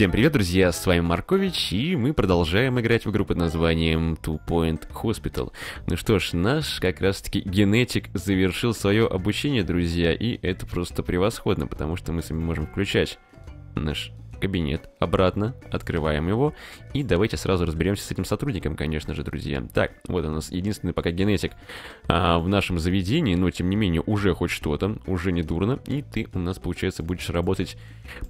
Всем привет, друзья, с вами Маркович, и мы продолжаем играть в игру под названием Two Point Hospital. Ну что ж, наш как раз-таки генетик завершил свое обучение, друзья, и это просто превосходно, потому что мы с вами можем включать наш кабинет обратно, открываем его, и давайте сразу разберемся с этим сотрудником, конечно же, друзья. Так, вот у нас единственный пока генетик а, в нашем заведении, но тем не менее уже хоть что-то, уже не дурно, и ты у нас, получается, будешь работать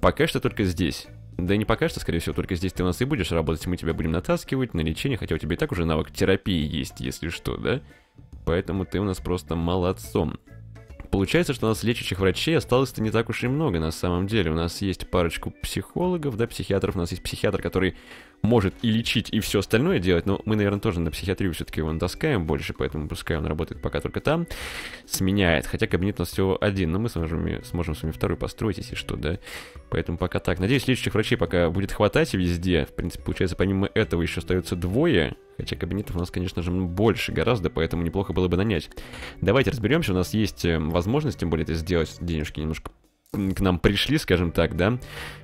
пока что только здесь. Да не пока что, скорее всего, только здесь ты у нас и будешь работать, мы тебя будем натаскивать на лечение, хотя у тебя и так уже навык терапии есть, если что, да? Поэтому ты у нас просто молодцом. Получается, что у нас лечащих врачей осталось-то не так уж и много на самом деле. У нас есть парочку психологов, да, психиатров. У нас есть психиатр, который может и лечить, и все остальное делать, но мы, наверное, тоже на психиатрию все-таки его таскаем больше, поэтому пускай он работает пока только там, сменяет, хотя кабинет у нас всего один, но мы сможем, сможем с вами второй построить, если что, да, поэтому пока так. Надеюсь, лечащих врачей пока будет хватать везде, в принципе, получается, помимо этого еще остается двое, хотя кабинетов у нас, конечно же, больше гораздо, поэтому неплохо было бы нанять. Давайте разберемся, у нас есть э, возможность, тем более это сделать, денежки немножко к нам пришли, скажем так, да.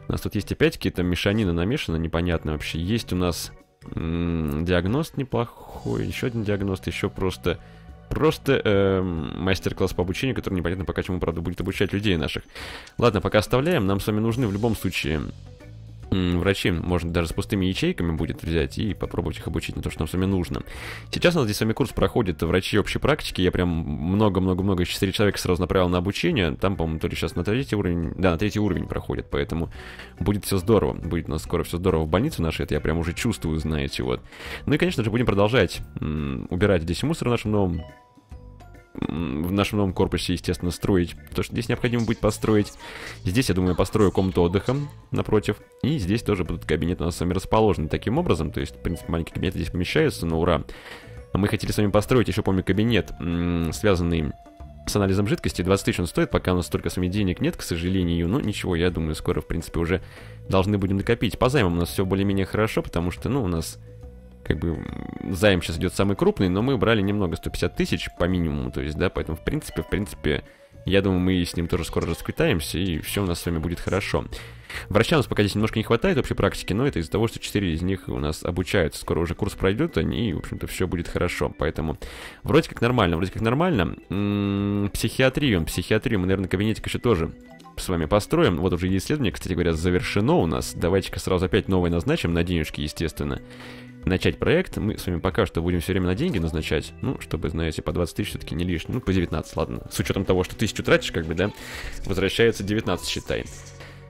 У нас тут есть опять какие-то мешанины намешаны, непонятно вообще. Есть у нас диагност неплохой, еще один диагност, еще просто просто э, мастер-класс по обучению, который непонятно пока чему, правда, будет обучать людей наших. Ладно, пока оставляем, нам с вами нужны в любом случае врачи, можно даже с пустыми ячейками будет взять и попробовать их обучить на то, что нам с вами нужно. Сейчас у нас здесь с вами курс проходит врачи общей практики. Я прям много-много-много, 4 человека сразу направил на обучение. Там, по-моему, то ли сейчас на третий уровень, да, на третий уровень проходит, поэтому будет все здорово. Будет у нас скоро все здорово в больнице нашей, это я прям уже чувствую, знаете, вот. Ну и, конечно же, будем продолжать убирать здесь мусор в нашем новом в нашем новом корпусе, естественно, строить. Потому что здесь необходимо будет построить. Здесь, я думаю, построю комнату отдыха напротив. И здесь тоже будут кабинеты у нас с вами расположены таким образом. То есть, в принципе, маленькие кабинеты здесь помещаются, но ура. Мы хотели с вами построить, еще помню, кабинет, связанный с анализом жидкости. 20 тысяч он стоит, пока у нас столько с вами денег нет, к сожалению. Но ничего, я думаю, скоро, в принципе, уже должны будем накопить. По займам у нас все более-менее хорошо, потому что, ну, у нас как бы займ сейчас идет самый крупный, но мы брали немного, 150 тысяч по минимуму, то есть, да, поэтому, в принципе, в принципе, я думаю, мы с ним тоже скоро расквитаемся, и все у нас с вами будет хорошо. Врача у нас пока здесь немножко не хватает общей практики, но это из-за того, что 4 из них у нас обучаются. Скоро уже курс пройдет, они, в общем-то, все будет хорошо. Поэтому вроде как нормально, вроде как нормально. М-м, психиатрию, психиатрию мы, наверное, кабинетик еще тоже с вами построим. Вот уже исследование, кстати говоря, завершено у нас. Давайте-ка сразу опять новое назначим на денежки, естественно начать проект. Мы с вами пока что будем все время на деньги назначать. Ну, чтобы, знаете, по 20 тысяч все-таки не лишнее. Ну, по 19, ладно. С учетом того, что тысячу тратишь, как бы, да, возвращается 19, считай.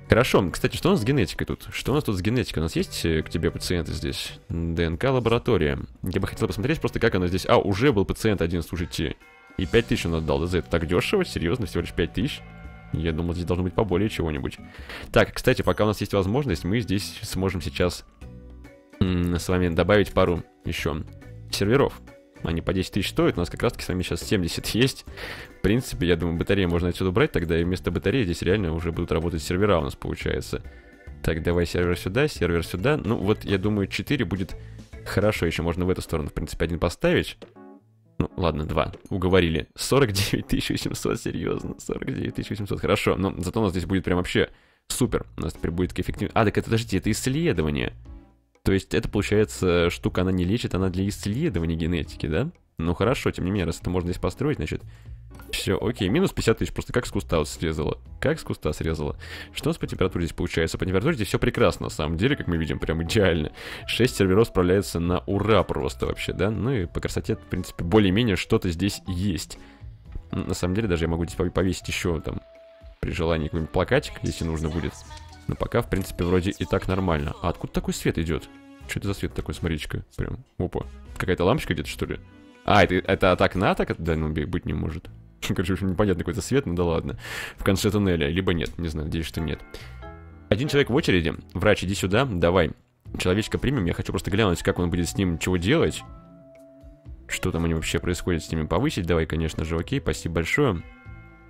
Хорошо. Кстати, что у нас с генетикой тут? Что у нас тут с генетикой? У нас есть э, к тебе пациенты здесь? ДНК-лаборатория. Я бы хотел посмотреть просто, как она здесь... А, уже был пациент один, слушайте. И 5 тысяч он отдал. Да за это так дешево? Серьезно? Всего лишь 5 тысяч? Я думал, здесь должно быть поболее чего-нибудь. Так, кстати, пока у нас есть возможность, мы здесь сможем сейчас с вами добавить пару еще серверов. Они по 10 тысяч стоят, у нас как раз таки с вами сейчас 70 есть. В принципе, я думаю, батареи можно отсюда убрать, тогда и вместо батареи здесь реально уже будут работать сервера у нас получается. Так, давай сервер сюда, сервер сюда. Ну вот, я думаю, 4 будет хорошо, еще можно в эту сторону, в принципе, один поставить. Ну, ладно, два. Уговорили. 49 800, серьезно. 49 800, хорошо. Но зато у нас здесь будет прям вообще супер. У нас теперь будет эффективно. А, так это, подождите, это исследование. То есть это, получается, штука, она не лечит, она для исследования генетики, да? Ну хорошо, тем не менее, раз это можно здесь построить, значит... Все, окей, минус 50 тысяч, просто как с куста срезала. Как с куста срезала. Что у нас по температуре здесь получается? По температуре здесь все прекрасно, на самом деле, как мы видим, прям идеально. 6 серверов справляются на ура просто вообще, да? Ну и по красоте, в принципе, более-менее что-то здесь есть. На самом деле, даже я могу здесь повесить еще там при желании какой-нибудь плакатик, если нужно будет. Но пока, в принципе, вроде и так нормально. А откуда такой свет идет? Что это за свет такой, смотрите-ка. Прям, опа. Какая-то лампочка где-то, что ли? А, это, это от окна так? Да, ну, быть не может. Короче, непонятный какой-то свет, ну да ладно. В конце туннеля, либо нет, не знаю, надеюсь, что нет. Один человек в очереди. Врач, иди сюда, давай. Человечка примем, я хочу просто глянуть, как он будет с ним, чего делать. Что там они вообще происходит с ними повысить. Давай, конечно же, окей, спасибо большое.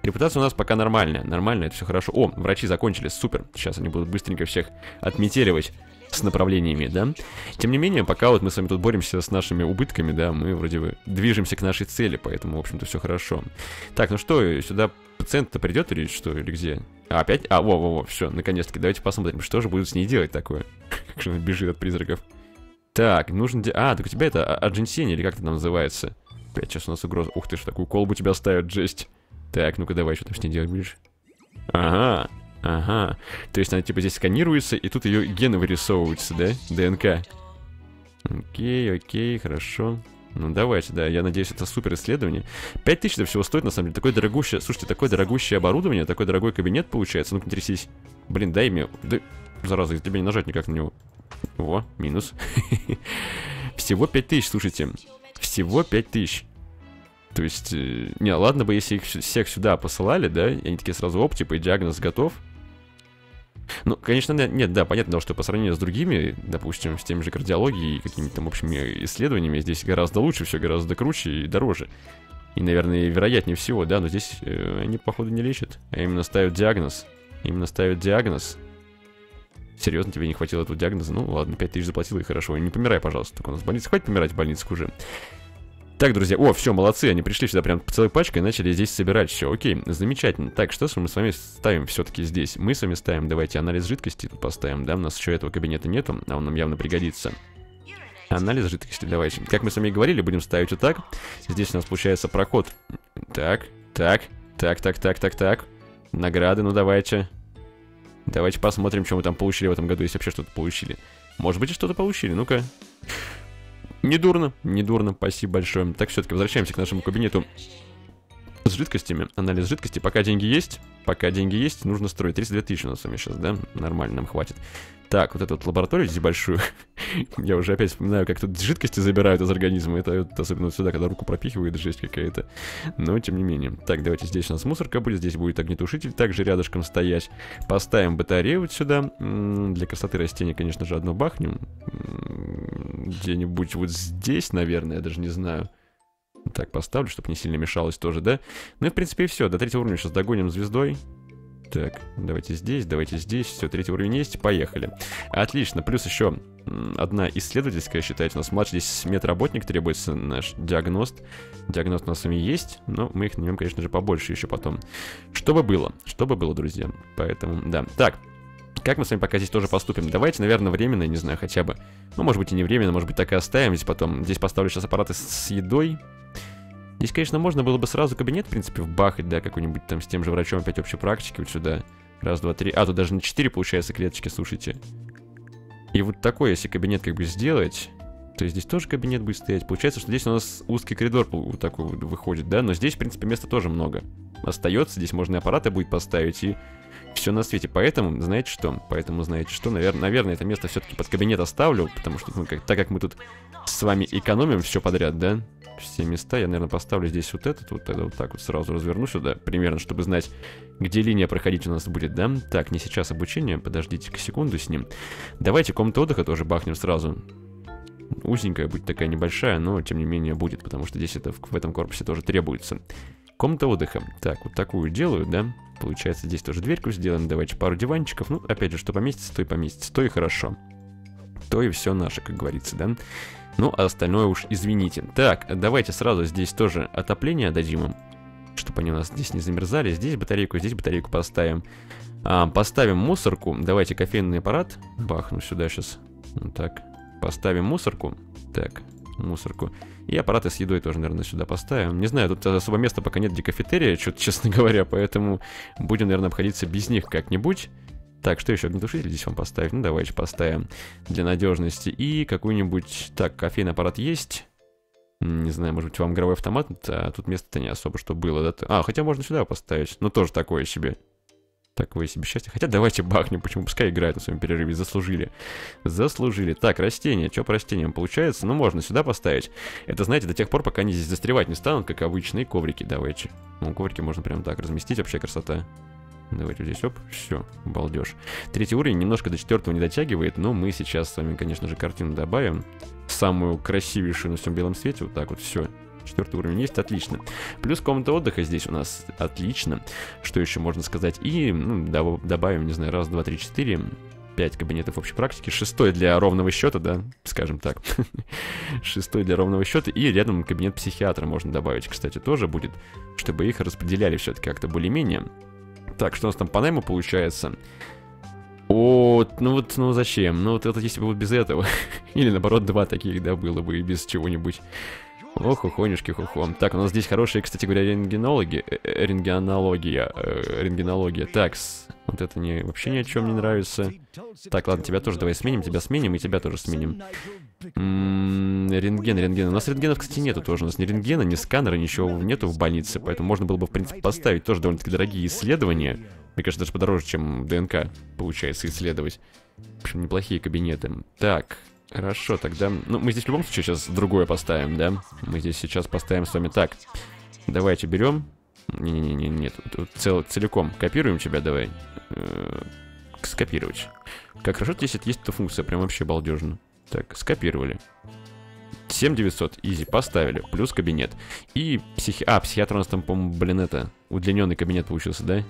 Репутация у нас пока нормальная. Нормально, это все хорошо. О, врачи закончились, супер. Сейчас они будут быстренько всех отметеливать с направлениями, да. Тем не менее, пока вот мы с вами тут боремся с нашими убытками, да, мы вроде бы движемся к нашей цели, поэтому, в общем-то, все хорошо. Так, ну что, сюда пациент-то придет или что, или где? А, опять? А, во-во-во, все, наконец-таки, давайте посмотрим, что же будет с ней делать такое. Как же она бежит от призраков. Так, нужно... А, так у тебя это Аргентини, или как это называется? Опять сейчас у нас угроза. Ух ты ж, такую колбу тебя ставят, жесть. Так, ну-ка давай, что там с ней делать будешь? Ага, ага. То есть она типа здесь сканируется, и тут ее гены вырисовываются, да? ДНК. Окей, окей, хорошо. Ну давайте, да, я надеюсь, это супер исследование. 5000 это всего стоит, на самом деле. Такое дорогущее, слушайте, такое дорогущее оборудование, такой дорогой кабинет получается. Ну-ка, трясись. Блин, дай мне... Да, зараза, я тебе не нажать никак на него. О, минус. Всего 5000, слушайте. Всего 5000. То есть, э, не, ладно бы, если их всех сюда посылали, да, и они такие сразу, оп, типа, диагноз готов. Ну, конечно, нет, да, понятно, что по сравнению с другими, допустим, с теми же кардиологией и какими-то там общими исследованиями, здесь гораздо лучше, все гораздо круче и дороже. И, наверное, вероятнее всего, да, но здесь э, они, походу, не лечат, а именно ставят диагноз. Именно ставят диагноз. Серьезно, тебе не хватило этого диагноза? Ну, ладно, 5000 заплатил, и хорошо. Не помирай, пожалуйста, только у нас в больнице. Хватит помирать в больницах уже. Так, друзья, о, все, молодцы, они пришли сюда прям целой пачкой и начали здесь собирать все. Окей, замечательно. Так, что мы с вами ставим все-таки здесь? Мы с вами ставим, давайте, анализ жидкости тут поставим, да? У нас еще этого кабинета нету, а он нам явно пригодится. Анализ жидкости, давайте. Как мы с вами говорили, будем ставить вот так. Здесь у нас получается проход. Так, так, так, так, так, так, так. Награды, ну давайте. Давайте посмотрим, что мы там получили в этом году, если вообще что-то получили. Может быть, и что-то получили, ну-ка. Недурно, недурно, спасибо большое. Так, все-таки возвращаемся к нашему кабинету с жидкостями. Анализ жидкости. Пока деньги есть, пока деньги есть, нужно строить. 32 тысячи у нас с вами сейчас, да? Нормально, нам хватит. Так, вот эту вот лабораторию здесь большую. Я уже опять вспоминаю, как тут жидкости забирают из организма. Это, это особенно вот сюда, когда руку пропихивает, жесть какая-то. Но, тем не менее. Так, давайте здесь у нас мусорка будет. Здесь будет огнетушитель также рядышком стоять. Поставим батарею вот сюда. Для красоты растения, конечно же, одно бахнем. Где-нибудь вот здесь, наверное, я даже не знаю. Так, поставлю, чтобы не сильно мешалось тоже, да? Ну и, в принципе, и все. До третьего уровня сейчас догоним звездой. Так, давайте здесь, давайте здесь. Все, третий уровень есть, поехали. Отлично, плюс еще одна исследовательская, считайте, у нас младший здесь медработник требуется, наш диагност. Диагност у нас с вами есть, но мы их наймем, конечно же, побольше еще потом. Что бы было, что бы было, друзья. Поэтому, да. Так, как мы с вами пока здесь тоже поступим? Давайте, наверное, временно, не знаю, хотя бы. Ну, может быть, и не временно, может быть, так и оставим здесь потом. Здесь поставлю сейчас аппараты с едой. Здесь, конечно, можно было бы сразу кабинет, в принципе, вбахать, да, какой-нибудь там с тем же врачом опять общей практики вот сюда. Раз, два, три. А, тут даже на четыре, получается, клеточки, слушайте. И вот такой, если кабинет как бы сделать, то здесь тоже кабинет будет стоять. Получается, что здесь у нас узкий коридор вот такой выходит, да, но здесь, в принципе, места тоже много. Остается, здесь можно и аппараты будет поставить, и все на свете. Поэтому, знаете что? Поэтому, знаете что? Наверное, наверное это место все-таки под кабинет оставлю, потому что, ну, как, так как мы тут с вами экономим все подряд, да, все места. Я, наверное, поставлю здесь вот этот, вот тогда вот так вот сразу разверну сюда, примерно, чтобы знать, где линия проходить у нас будет, да? Так, не сейчас обучение, подождите-ка секунду с ним. Давайте комнату отдыха тоже бахнем сразу. Узенькая будет такая небольшая, но тем не менее будет, потому что здесь это в, в этом корпусе тоже требуется. Комната отдыха. Так, вот такую делаю, да? Получается, здесь тоже дверьку сделаем. Давайте пару диванчиков. Ну, опять же, что поместится, то и поместится. То и хорошо. То и все наше, как говорится, да? Ну, а остальное уж извините. Так, давайте сразу здесь тоже отопление дадим им. Чтобы они у нас здесь не замерзали. Здесь батарейку, здесь батарейку поставим. А, поставим мусорку. Давайте кофейный аппарат. Бахну сюда сейчас. Вот так. Поставим мусорку. Так, мусорку. И аппараты с едой тоже, наверное, сюда поставим. Не знаю, тут особо места пока нет для кафетерия, что-то, честно говоря, поэтому будем, наверное, обходиться без них как-нибудь. Так, что еще огнетушитель здесь вам поставить? Ну, давайте поставим для надежности. И какой-нибудь... Так, кофейный аппарат есть. Не знаю, может быть, вам игровой автомат? А тут места-то не особо, что было, да? А, хотя можно сюда поставить. Но тоже такое себе. Такое себе счастье. Хотя давайте бахнем, почему пускай играют на своем перерыве. Заслужили. Заслужили. Так, растения. Что по растениям получается? Ну, можно сюда поставить. Это, знаете, до тех пор, пока они здесь застревать не станут, как обычные коврики. Давайте. Ну, коврики можно прям так разместить. Вообще красота. Давайте здесь, оп, все, балдеж. Третий уровень немножко до четвертого не дотягивает, но мы сейчас с вами, конечно же, картину добавим. Самую красивейшую на всем белом свете, вот так вот, все. Четвертый уровень есть, отлично. Плюс комната отдыха здесь у нас отлично. Что еще можно сказать? И ну, добавим, не знаю, раз, два, три, четыре. 5 кабинетов общей практики, шестой для ровного счета, да, скажем так. шестой для ровного счета, и рядом кабинет психиатра можно добавить, кстати, тоже будет, чтобы их распределяли все-таки как-то более-менее. Так, что у нас там по найму получается? О, ну вот, ну зачем? Ну вот это если бы вот без этого. Или наоборот, два таких, да, было бы и без чего-нибудь. Ох, ухонюшки, хухом. Так, у нас здесь хорошие, кстати говоря, рентгенологи. Э, э, рентгенология. Э, рентгенология. Так, вот это не, вообще ни о чем не нравится. Так, ладно, тебя тоже давай сменим, тебя сменим и тебя тоже сменим. Рентген, рентген. У нас рентгенов, кстати, нету тоже. У нас ни рентгена, ни сканера, ничего нету в больнице. Поэтому можно было бы, в принципе, поставить тоже довольно-таки дорогие исследования. Мне кажется, даже подороже, чем ДНК получается исследовать. В общем, неплохие кабинеты. Так, хорошо, тогда... Ну, мы здесь в любом случае сейчас другое поставим, да? Мы здесь сейчас поставим с вами так. Давайте берем... Не-не-не, нет, цел, целиком копируем тебя, давай. Э -э скопировать. Как хорошо здесь есть эта функция, прям вообще балдежно. Так, скопировали. 7900, изи, поставили, плюс кабинет. И психи... А, психиатр у нас там, по-моему, блин, это, удлиненный кабинет получился, да?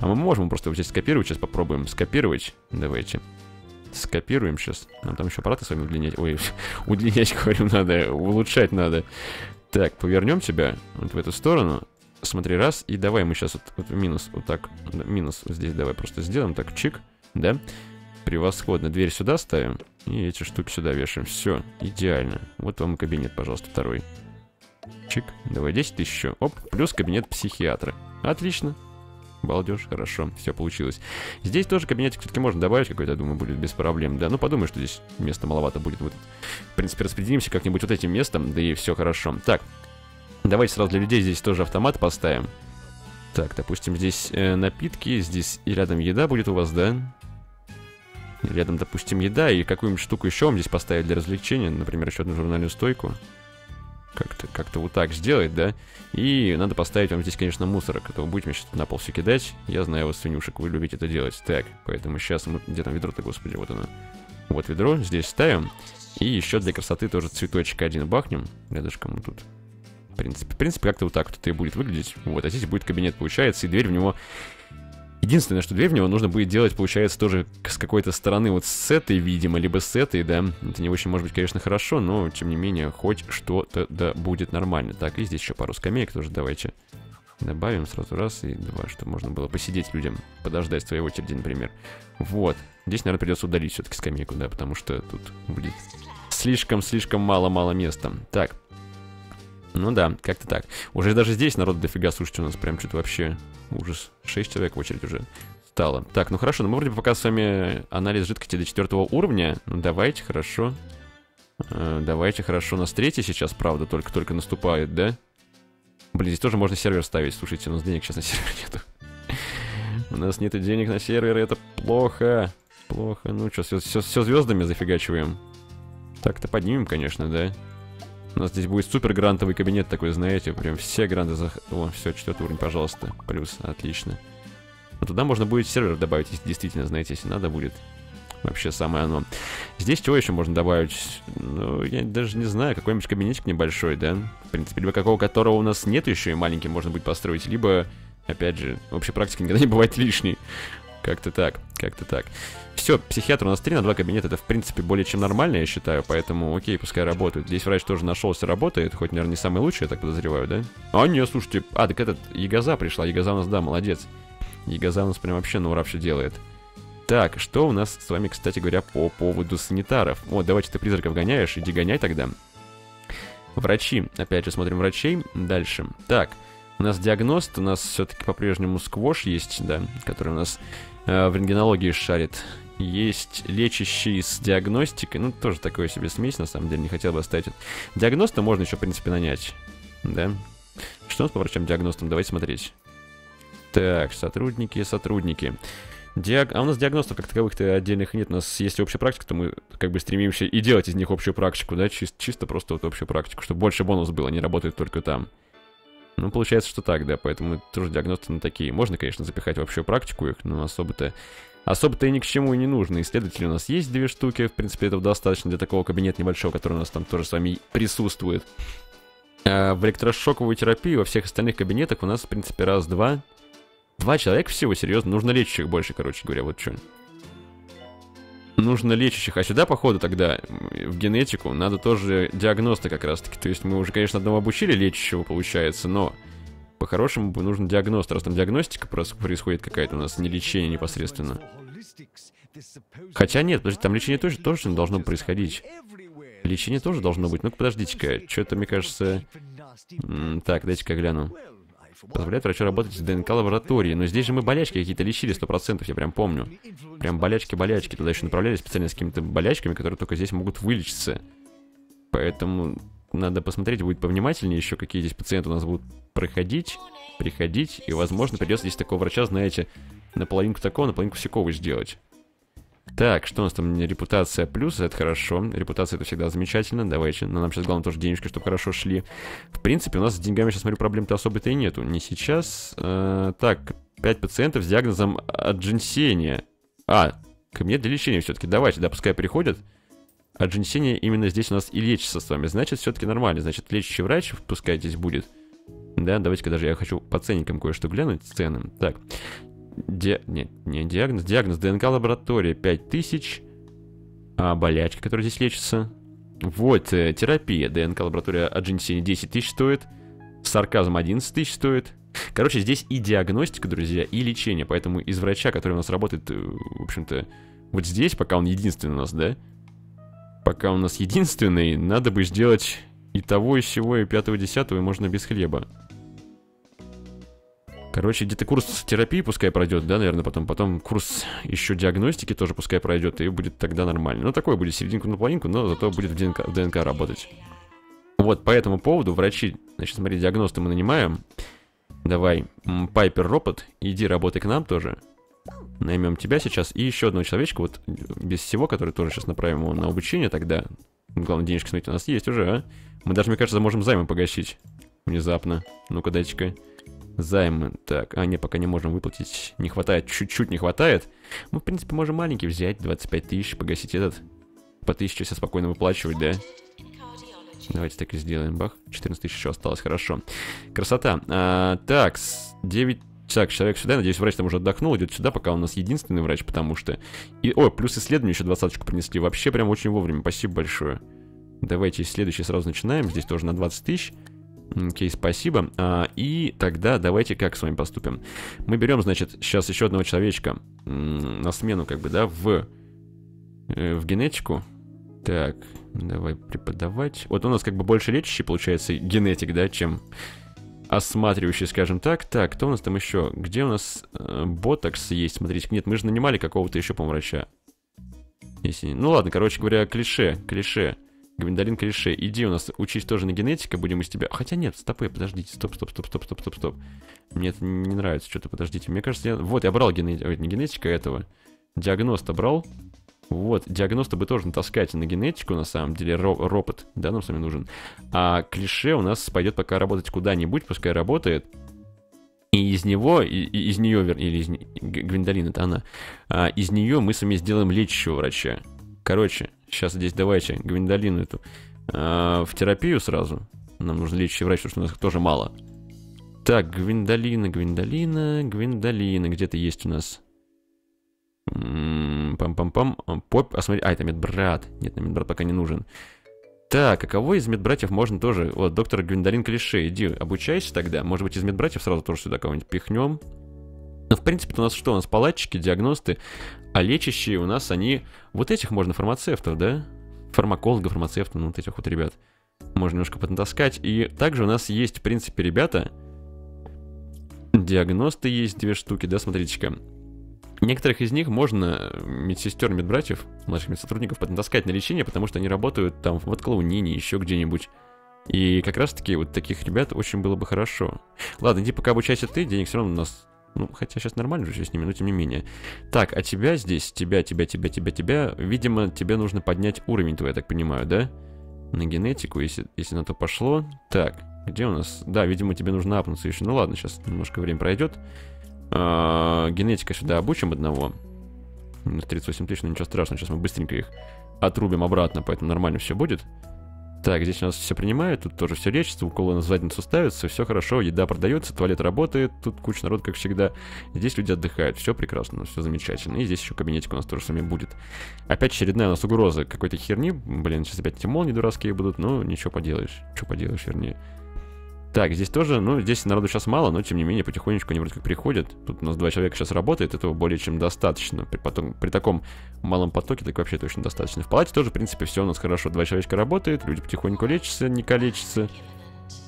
А мы можем просто вот здесь скопировать, сейчас попробуем скопировать. Давайте. Скопируем сейчас. Нам там еще аппараты с вами удлинять. Ой, удлинять, говорю, надо, улучшать надо. Так, повернем тебя вот в эту сторону. Смотри, раз, и давай мы сейчас вот, вот минус, вот так, минус вот здесь давай просто сделаем, так, чик, да? Превосходно. Дверь сюда ставим, и эти штуки сюда вешаем. Все, идеально. Вот вам кабинет, пожалуйста, второй. Чик, давай 10 тысяч еще. Оп, плюс кабинет психиатра. Отлично. Балдеж, хорошо, все получилось. Здесь тоже кабинетик все-таки можно добавить какой-то, я думаю, будет без проблем. Да, ну подумай, что здесь места маловато будет. Вот. В принципе, распределимся как-нибудь вот этим местом, да и все хорошо. Так, давайте сразу для людей здесь тоже автомат поставим. Так, допустим, здесь э, напитки, здесь и рядом еда будет у вас, да? Рядом, допустим, еда и какую-нибудь штуку еще вам здесь поставить для развлечения, например, еще одну журнальную стойку. Как-то как вот так сделать, да? И надо поставить вам здесь, конечно, мусорок. А то вы будете сейчас на пол все кидать. Я знаю вас, свинюшек, вы любите это делать. Так, поэтому сейчас мы... Где там ведро-то, господи, вот оно. Вот ведро, здесь ставим. И еще для красоты тоже цветочек один бахнем. Рядышком тут. В принципе, принципе как-то вот так вот это и будет выглядеть. Вот, а здесь будет кабинет, получается, и дверь в него Единственное, что дверь в него нужно будет делать, получается, тоже с какой-то стороны вот с этой, видимо, либо с этой, да. Это не очень, может быть, конечно, хорошо, но, тем не менее, хоть что-то да будет нормально. Так, и здесь еще пару скамеек тоже давайте добавим сразу раз и два, чтобы можно было посидеть людям, подождать своей очереди, например. Вот. Здесь, наверное, придется удалить все-таки скамейку, да, потому что тут будет слишком-слишком мало-мало места. Так. Ну да, как-то так. Уже даже здесь народ дофига, слушайте, у нас прям что-то вообще Ужас. 6 человек в очередь уже стало. Так, ну хорошо, ну мы вроде пока с вами анализ жидкости до четвертого уровня. Ну давайте, хорошо. Э, давайте, хорошо. У нас третий сейчас, правда, только-только наступает, да? Блин, здесь тоже можно сервер ставить. Слушайте, у нас денег сейчас на сервер нету. У нас нету денег на сервер, это плохо. Плохо. Ну что, все, все звездами зафигачиваем. Так-то поднимем, конечно, да? У нас здесь будет супер грантовый кабинет такой, знаете, прям все гранты за... О, все, четвертый уровень, пожалуйста. Плюс, отлично. Но туда можно будет сервер добавить, если действительно, знаете, если надо будет. Вообще самое оно. Здесь чего еще можно добавить? Ну, я даже не знаю, какой-нибудь кабинетик небольшой, да? В принципе, либо какого которого у нас нет еще и маленький можно будет построить, либо, опять же, общей практики никогда не бывает лишней. Как-то так, как-то так. Все, психиатр у нас 3 на 2 кабинета, это в принципе более чем нормально, я считаю, поэтому окей, пускай работает. Здесь врач тоже нашелся, работает, хоть, наверное, не самый лучший, я так подозреваю, да? А, нет, слушайте, а, так этот, Ягоза пришла, Ягоза у нас, да, молодец. Ягоза у нас прям вообще на ура все делает. Так, что у нас с вами, кстати говоря, по поводу санитаров? О, давайте ты призраков гоняешь, иди гоняй тогда. Врачи, опять же, смотрим врачей. Дальше. Так, у нас диагност, у нас все-таки по-прежнему сквош есть, да, который у нас Э, в рентгенологии шарит. Есть лечащий с диагностикой. Ну, тоже такое себе смесь, на самом деле, не хотел бы оставить. Диагноста можно еще, в принципе, нанять. Да? Что у нас по врачам-диагностам? Давайте смотреть. Так, сотрудники, сотрудники. Диаг... А у нас диагностов как таковых-то отдельных нет. У нас есть общая практика, то мы как бы стремимся и делать из них общую практику, да, Чис... чисто просто вот общую практику, чтобы больше бонус было, они работают только там. Ну, получается, что так, да, поэтому тоже диагносты на такие. Можно, конечно, запихать в общую практику их, но особо-то... Особо-то и ни к чему и не нужно. Исследователи у нас есть две штуки, в принципе, этого достаточно для такого кабинета небольшого, который у нас там тоже с вами присутствует. А в электрошоковую терапию во всех остальных кабинетах у нас, в принципе, раз-два. Два человека всего, серьезно, нужно лечащих больше, короче говоря, вот что. Нужно лечащих. А сюда, походу, тогда в генетику надо тоже диагноста как раз-таки. То есть мы уже, конечно, одного обучили лечащего, получается, но по-хорошему нужно диагност. Раз там диагностика просто происходит какая-то у нас, не лечение непосредственно. Хотя нет, подожди, там лечение тоже, тоже должно происходить. Лечение тоже должно быть. Ну-ка, подождите-ка, что-то, мне кажется... так, дайте-ка гляну. Позволяет врачу работать в ДНК-лаборатории. Но здесь же мы болячки какие-то лечили, сто процентов, я прям помню. Прям болячки-болячки. Туда еще направляли специально с какими-то болячками, которые только здесь могут вылечиться. Поэтому надо посмотреть, будет повнимательнее еще, какие здесь пациенты у нас будут проходить, приходить. И, возможно, придется здесь такого врача, знаете, наполовинку такого, наполовинку всякого сделать. Так, что у нас там? Репутация плюс, это хорошо. Репутация это всегда замечательно. Давайте. Но нам сейчас главное тоже денежки, чтобы хорошо шли. В принципе, у нас с деньгами, сейчас смотрю, проблем-то особо-то и нету. Не сейчас. Э, так, 5 пациентов с диагнозом отженсения. А, ко мне для лечения все-таки. Давайте, да, пускай приходят. Отженсение именно здесь у нас и лечится с вами. Значит, все-таки нормально. Значит, лечащий врач, пускай здесь будет. Да, давайте-ка даже я хочу по ценникам кое-что глянуть, цены. Так, Ди... Нет, не диагноз. Диагноз ДНК-лаборатория 5000. А болячка, которая здесь лечится. Вот, э, терапия. ДНК-лаборатория Аджинсини 10 тысяч стоит. Сарказм 11 тысяч стоит. Короче, здесь и диагностика, друзья, и лечение. Поэтому из врача, который у нас работает, э, в общем-то, вот здесь, пока он единственный у нас, да? Пока у нас единственный, надо бы сделать и того, и всего, и пятого, десятого, и можно без хлеба. Короче, где-то курс терапии пускай пройдет, да, наверное, потом. Потом курс еще диагностики тоже пускай пройдет, и будет тогда нормально. Ну, такой будет серединку на половинку, но зато будет в ДНК, в ДНК работать. Вот, по этому поводу врачи, значит, смотри, диагносты мы нанимаем. Давай, Пайпер Робот, иди работай к нам тоже. Наймем тебя сейчас и еще одного человечка, вот без всего, который тоже сейчас направим его на обучение тогда. Главное, денежки, смотрите, у нас есть уже, а? Мы даже, мне кажется, можем займы погасить. Внезапно. Ну-ка, дайте-ка. Займы. Так, а, не, пока не можем выплатить. Не хватает, чуть-чуть не хватает. Мы, в принципе, можем маленький взять, 25 тысяч, погасить этот. По тысяче все спокойно выплачивать, да? Давайте так и сделаем. Бах, 14 тысяч еще осталось, хорошо. Красота. А, так, 9 так, человек сюда, надеюсь, врач там уже отдохнул, идет сюда, пока у нас единственный врач, потому что... И, о, плюс исследование еще двадцаточку принесли, вообще прям очень вовремя, спасибо большое. Давайте следующий сразу начинаем, здесь тоже на 20 тысяч. Окей, спасибо. А, и тогда давайте как с вами поступим. Мы берем, значит, сейчас еще одного человечка на смену, как бы, да, в, э, в генетику. Так, давай преподавать. Вот у нас как бы больше лечащий, получается, генетик, да, чем осматривающий, скажем так. Так, кто у нас там еще? Где у нас э, ботокс есть? Смотрите, нет, мы же нанимали какого-то еще, по врача. Если... Ну ладно, короче говоря, клише, клише. Гвиндолин Клише, иди у нас учись тоже на генетика, будем из тебя... Хотя нет, стопы, подождите, стоп, стоп, стоп, стоп, стоп, стоп, стоп. Мне это не нравится, что-то, подождите. Мне кажется, я... Вот, я брал генетика, не генетика этого. Диагноста брал. Вот, диагноста бы тоже натаскать на генетику, на самом деле, ро- робот, да, нам с вами нужен. А клише у нас пойдет пока работать куда-нибудь, пускай работает. И из него, и, и из нее, или из Гвиндолин, это она, а, из нее мы с вами сделаем лечащего врача. Короче, сейчас здесь давайте Гвиндолину эту э, в терапию сразу. Нам нужен лечащий врач, потому что у нас их тоже мало. Так, Гвиндолина, Гвиндолина, Гвиндолина. Где-то есть у нас. Пам-пам-пам. Поп... А смотри, а, это медбрат. Нет, на медбрат пока не нужен. Так, а кого из медбратьев можно тоже? Вот, доктор Гвиндолин Клише, иди, обучайся тогда. Может быть, из медбратьев сразу тоже сюда кого-нибудь пихнем. Ну, в принципе, у нас что? У нас палатчики, диагносты, а лечащие у нас они... Вот этих можно фармацевтов, да? Фармакологов, фармацевтов, ну, вот этих вот ребят. Можно немножко потаскать. И также у нас есть, в принципе, ребята... Диагносты есть две штуки, да, смотрите-ка. Некоторых из них можно, медсестер, медбратьев, младших медсотрудников, потаскать на лечение, потому что они работают там в отклоунине, еще где-нибудь. И как раз-таки вот таких ребят очень было бы хорошо. Ладно, иди пока обучайся ты, денег все равно у нас ну, хотя сейчас нормально же с ними, но тем не менее. Так, а тебя здесь, тебя, тебя, тебя, тебя, тебя, видимо, тебе нужно поднять уровень твой, я так понимаю, да? На генетику, если, если на то пошло. Так, где у нас? Да, видимо, тебе нужно апнуться еще. Ну ладно, сейчас немножко время пройдет. А, генетика сюда обучим одного. 38 тысяч, но ничего страшного, сейчас мы быстренько их отрубим обратно, поэтому нормально все будет. Так, здесь у нас все принимают, тут тоже все лечится, уколы на задницу ставятся, все хорошо, еда продается, туалет работает, тут куча народ, как всегда. Здесь люди отдыхают, все прекрасно, все замечательно. И здесь еще кабинетик у нас тоже с вами будет. Опять очередная у нас угроза какой-то херни. Блин, сейчас опять эти молнии дурацкие будут, но ничего поделаешь. Что поделаешь, вернее. Так, здесь тоже, ну, здесь народу сейчас мало, но тем не менее потихонечку они вроде как приходят. Тут у нас два человека сейчас работает, этого более чем достаточно. При, потом, при таком малом потоке так вообще точно достаточно. В палате тоже, в принципе, все у нас хорошо. Два человечка работает, люди потихоньку лечатся, не калечатся.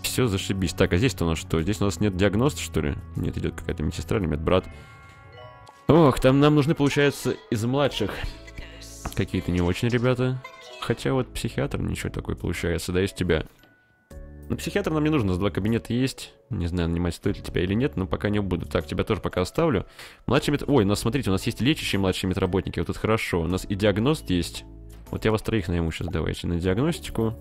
Все зашибись. Так, а здесь-то у нас что? Здесь у нас нет диагноста, что ли? Нет, идет какая-то медсестра или медбрат. Ох, там нам нужны, получается, из младших какие-то не очень ребята. Хотя вот психиатр ничего такой получается, да, из тебя. Ну, психиатр нам не нужен, у нас два кабинета есть. Не знаю, нанимать стоит ли тебя или нет, но пока не буду. Так, тебя тоже пока оставлю. Младший мед... Ой, у нас, смотрите, у нас есть лечащие младшие медработники, вот это хорошо. У нас и диагност есть. Вот я вас троих найму сейчас, давайте, на диагностику.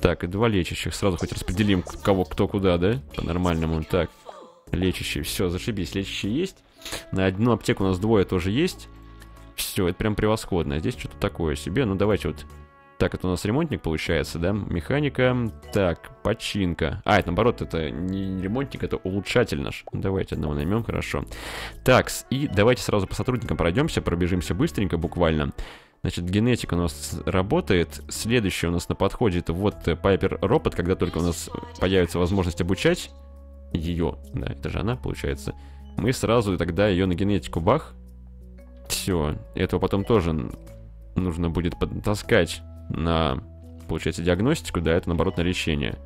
Так, и два лечащих. Сразу хоть распределим, кого кто куда, да? По-нормальному. Так, лечащие. Все, зашибись, лечащие есть. На одну аптеку у нас двое тоже есть. Все, это прям превосходно. А здесь что-то такое себе. Ну, давайте вот так, это у нас ремонтник получается, да? Механика. Так, починка. А, это наоборот, это не ремонтник, это улучшатель наш. Давайте одного наймем, хорошо. Так, и давайте сразу по сотрудникам пройдемся, пробежимся быстренько буквально. Значит, генетика у нас работает. Следующее у нас на подходе это вот Пайпер Робот, когда только у нас появится возможность обучать ее, да, это же она, получается. Мы сразу тогда ее на генетику бах. Все, этого потом тоже нужно будет подтаскать на, получается, диагностику, да, это, наоборот, на лечение.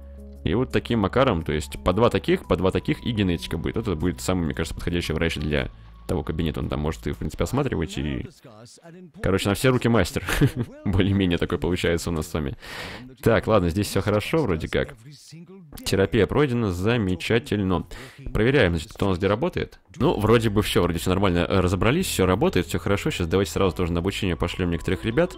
И вот таким макаром, то есть по два таких, по два таких и генетика будет. Это будет самый, мне кажется, подходящий врач для того кабинета. Он там может и, в принципе, осматривать и... Короче, на все руки мастер. Более-менее такой получается у нас с вами. Так, ладно, здесь все хорошо вроде как. Терапия пройдена, замечательно. Проверяем, значит, кто у нас где работает. Ну, вроде бы все, вроде все нормально разобрались, все работает, все хорошо. Сейчас давайте сразу тоже на обучение пошлем некоторых ребят.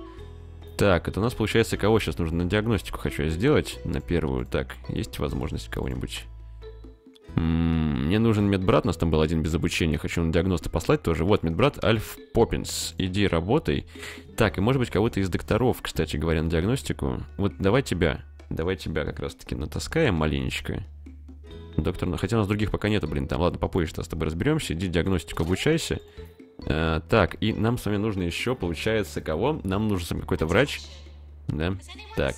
Так, это у нас получается кого сейчас нужно? На диагностику хочу я сделать, на первую. Так, есть возможность кого-нибудь? Мне нужен медбрат, у нас там был один без обучения, хочу на диагноста послать тоже. Вот, медбрат Альф Поппинс, иди работай. Так, и может быть кого-то из докторов, кстати говоря, на диагностику. Вот давай тебя, давай тебя как раз-таки натаскаем маленечко. Доктор, ну хотя у нас других пока нету, блин, там, ладно, попозже с тобой разберемся, иди диагностику обучайся. Э, так, и нам с вами нужно еще, получается, кого? Нам нужен с вами какой-то врач. Да? Так.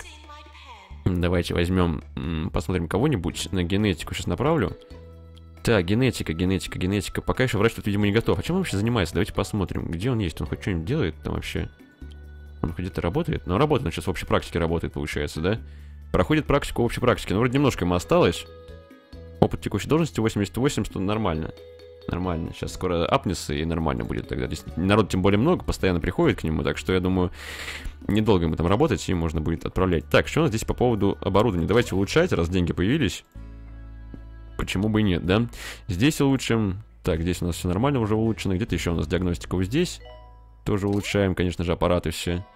Давайте возьмем, посмотрим кого-нибудь. На генетику сейчас направлю. Так, генетика, генетика, генетика. Пока еще врач тут, видимо, не готов. А чем он вообще занимается? Давайте посмотрим, где он есть. Он хоть что-нибудь делает там вообще? Он где-то работает? Ну, работает, он сейчас в общей практике работает, получается, да? Проходит практику в общей практике. Ну, вроде немножко ему осталось. Опыт текущей должности 88, что нормально. Нормально. Сейчас скоро апнется и нормально будет тогда. Здесь народ тем более много, постоянно приходит к нему, так что я думаю, недолго ему там работать, и можно будет отправлять. Так, что у нас здесь по поводу оборудования? Давайте улучшать, раз деньги появились. Почему бы и нет, да? Здесь улучшим. Так, здесь у нас все нормально уже улучшено. Где-то еще у нас диагностика вот здесь. Тоже улучшаем, конечно же, аппараты все.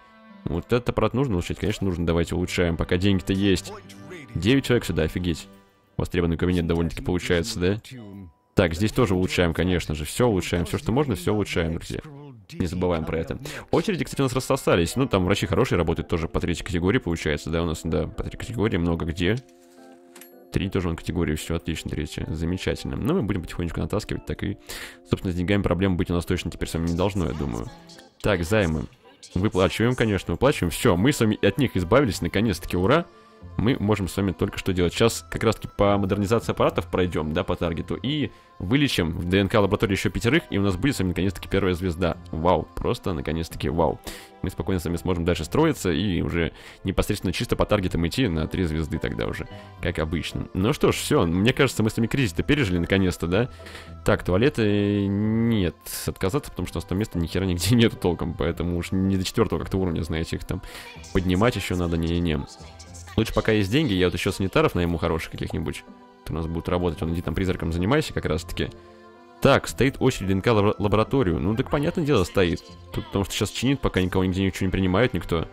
Вот этот аппарат нужно улучшить? Конечно, нужно. Давайте улучшаем, пока деньги-то есть. 9 человек сюда, офигеть. Востребованный кабинет довольно-таки получается, да? Так, здесь тоже улучшаем, конечно же. Все улучшаем. Все, что можно, все улучшаем, друзья. Не забываем про это. Очереди, кстати, у нас рассосались. Ну, там врачи хорошие работают тоже по третьей категории, получается, да, у нас, да, по третьей категории много где. Три тоже он категории, все отлично, третья. Замечательно. Но мы будем потихонечку натаскивать, так и, собственно, с деньгами проблем быть у нас точно теперь с вами не должно, я думаю. Так, займы. Выплачиваем, конечно, выплачиваем. Все, мы с вами от них избавились, наконец-таки, ура мы можем с вами только что делать. Сейчас как раз-таки по модернизации аппаратов пройдем, да, по таргету, и вылечим в ДНК лаборатории еще пятерых, и у нас будет с вами наконец-таки первая звезда. Вау, просто наконец-таки вау. Мы спокойно с вами сможем дальше строиться и уже непосредственно чисто по таргетам идти на три звезды тогда уже, как обычно. Ну что ж, все, мне кажется, мы с вами кризис-то пережили наконец-то, да? Так, туалеты нет, отказаться, потому что у нас там места ни хера нигде нету толком, поэтому уж не до четвертого как-то уровня, знаете, их там поднимать еще надо, не-не-не. Лучше пока есть деньги, я вот еще санитаров найму хороших каких-нибудь. У нас будет работать, он иди там призраком занимайся как раз-таки. Так, стоит очередь ДНК лабораторию. Ну, так понятное дело стоит. Тут потому что сейчас чинит, пока никого нигде ничего не принимают никто.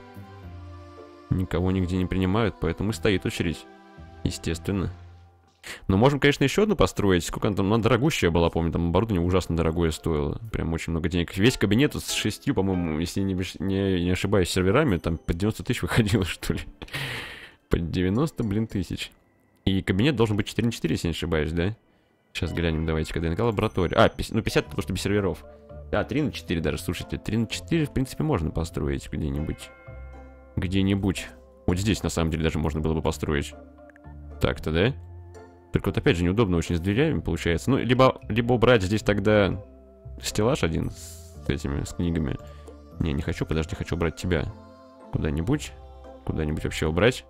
Никого нигде не принимают, поэтому и стоит очередь. Естественно. Но можем, конечно, еще одну построить. Сколько она там, она дорогущая была, помню, там оборудование ужасно дорогое стоило. Прям очень много денег. Весь кабинет с шестью, по-моему, если не, не, не ошибаюсь, серверами, там по 90 тысяч выходило, что ли. По 90, блин, тысяч. И кабинет должен быть 4 на 4, если не ошибаюсь, да? Сейчас глянем, давайте-ка, ДНК лаборатория. А, 50, ну 50, потому что без серверов. Да, 3 на 4 даже, слушайте. 3 на 4, в принципе, можно построить где-нибудь. Где-нибудь. Вот здесь, на самом деле, даже можно было бы построить. Так-то, да? Только вот опять же неудобно очень с дверями получается. Ну, либо, либо убрать здесь тогда стеллаж один с этими, с книгами. Не, не хочу, подожди, хочу убрать тебя. Куда-нибудь. Куда-нибудь вообще убрать.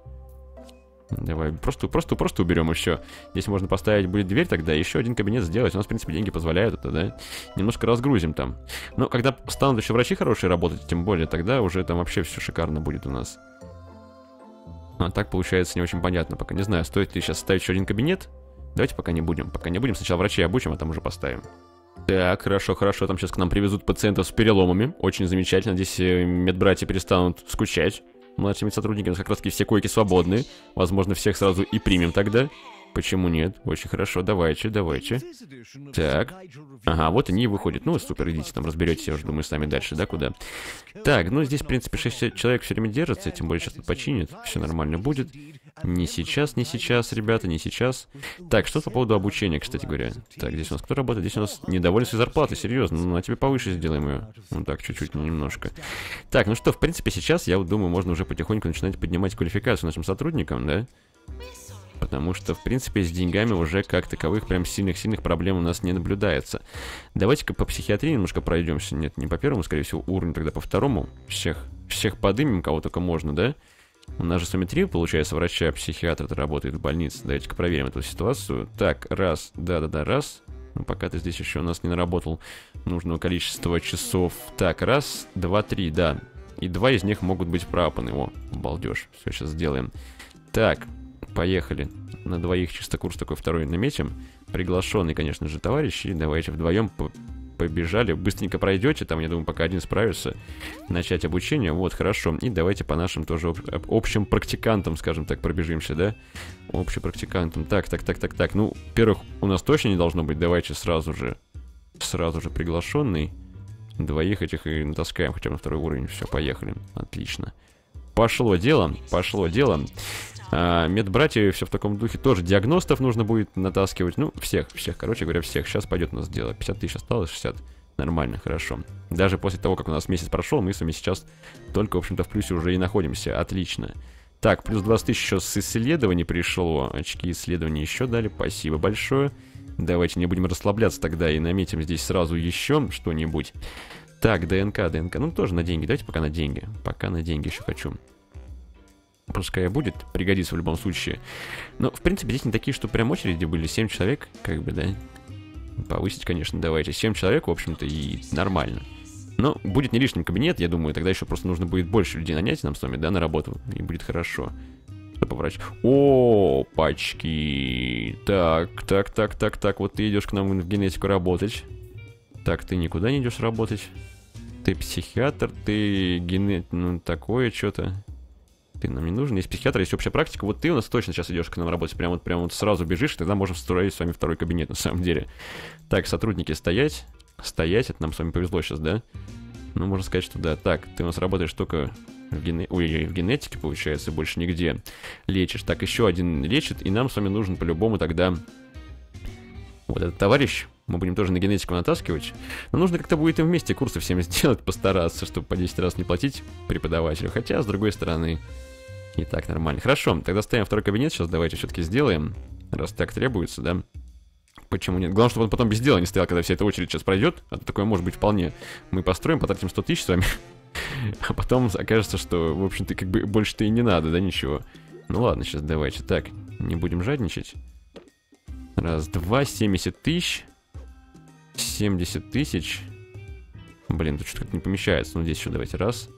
Давай, просто, просто, просто уберем еще. Если можно поставить будет дверь, тогда еще один кабинет сделать. У нас, в принципе, деньги позволяют это, да? Немножко разгрузим там. Но когда станут еще врачи хорошие работать, тем более, тогда уже там вообще все шикарно будет у нас. А так получается не очень понятно пока. Не знаю, стоит ли сейчас ставить еще один кабинет. Давайте пока не будем. Пока не будем. Сначала врачей обучим, а там уже поставим. Так, хорошо, хорошо. Там сейчас к нам привезут пациентов с переломами. Очень замечательно. Здесь э, медбратья перестанут скучать. Младшими сотрудниками как раз таки все койки свободны. Возможно, всех сразу и примем тогда. Почему нет? Очень хорошо, давайте, давайте. Так. Ага, вот они и выходят. Ну, супер, идите там, разберетесь, я уже думаю, сами дальше, да, куда? Так, ну, здесь, в принципе, 6 человек все время держатся, тем более сейчас тут починят, все нормально будет. Не сейчас, не сейчас, ребята, не сейчас. Так, что по поводу обучения, кстати говоря. Так, здесь у нас кто работает? Здесь у нас недовольны своей зарплаты, серьезно. Ну, а тебе повыше сделаем ее. Вот так, чуть-чуть, немножко. Так, ну что, в принципе, сейчас, я вот думаю, можно уже потихоньку начинать поднимать квалификацию нашим сотрудникам, да? потому что, в принципе, с деньгами уже как таковых прям сильных-сильных проблем у нас не наблюдается. Давайте-ка по психиатрии немножко пройдемся. Нет, не по первому, скорее всего, уровню, тогда по второму. Всех, всех подымем, кого только можно, да? У нас же с вами три, получается, врача-психиатра работает в больнице. Давайте-ка проверим эту ситуацию. Так, раз, да-да-да, раз. Ну, пока ты здесь еще у нас не наработал нужного количества часов. Так, раз, два, три, да. И два из них могут быть пропаны. О, балдеж. Все, сейчас сделаем. Так, Поехали. На двоих чисто курс такой второй наметим. Приглашенный, конечно же, товарищи. Давайте вдвоем побежали. Быстренько пройдете, там, я думаю, пока один справится. Начать обучение. Вот, хорошо. И давайте по нашим тоже об, общим практикантам, скажем так, пробежимся, да? Общепрактикантам. Так, так, так, так, так. Ну, первых у нас точно не должно быть. Давайте сразу же, сразу же приглашенный. Двоих этих и натаскаем хотя бы на второй уровень. Все, поехали. Отлично. Пошло дело, пошло дело. А, медбратья все в таком духе тоже. Диагностов нужно будет натаскивать. Ну, всех, всех, короче говоря, всех. Сейчас пойдет у нас дело. 50 тысяч осталось, 60. Нормально, хорошо. Даже после того, как у нас месяц прошел, мы с вами сейчас только, в общем-то, в плюсе уже и находимся. Отлично. Так, плюс 20 тысяч еще с исследований пришло. Очки исследований еще дали. Спасибо большое. Давайте не будем расслабляться тогда и наметим здесь сразу еще что-нибудь. Так, ДНК, ДНК. Ну, тоже на деньги. Давайте пока на деньги. Пока на деньги еще хочу пускай будет, пригодится в любом случае. Но, в принципе, здесь не такие, что прям очереди были, 7 человек, как бы, да. Повысить, конечно, давайте. 7 человек, в общем-то, и нормально. Но будет не лишним кабинет, я думаю, тогда еще просто нужно будет больше людей нанять нам с вами, да, на работу, и будет хорошо. Что по? О, пачки. Так, так, так, так, так, вот ты идешь к нам в генетику работать. Так, ты никуда не идешь работать. Ты психиатр, ты генет... Ну, такое что-то ты нам не нужен, есть психиатр, есть общая практика, вот ты у нас точно сейчас идешь к нам работать, прям вот, прям вот сразу бежишь, тогда можем встроить с вами второй кабинет, на самом деле. Так, сотрудники, стоять, стоять, это нам с вами повезло сейчас, да? Ну, можно сказать, что да. Так, ты у нас работаешь только в, гене... Ой, в генетике, получается, больше нигде лечишь. Так, еще один лечит, и нам с вами нужен по-любому тогда вот этот товарищ. Мы будем тоже на генетику натаскивать. Но нужно как-то будет им вместе курсы всем сделать, постараться, чтобы по 10 раз не платить преподавателю. Хотя, с другой стороны, и так нормально. Хорошо, тогда ставим второй кабинет. Сейчас давайте все-таки сделаем. Раз так требуется, да? Почему нет? Главное, чтобы он потом без дела не стоял, когда вся эта очередь сейчас пройдет. А то такое может быть вполне. Мы построим, потратим 100 тысяч с вами. А потом окажется, что, в общем-то, как бы больше-то и не надо, да, ничего. Ну ладно, сейчас давайте. Так, не будем жадничать. Раз, два, 70 тысяч. 70 тысяч. Блин, тут что-то не помещается. Ну, здесь еще давайте. Раз.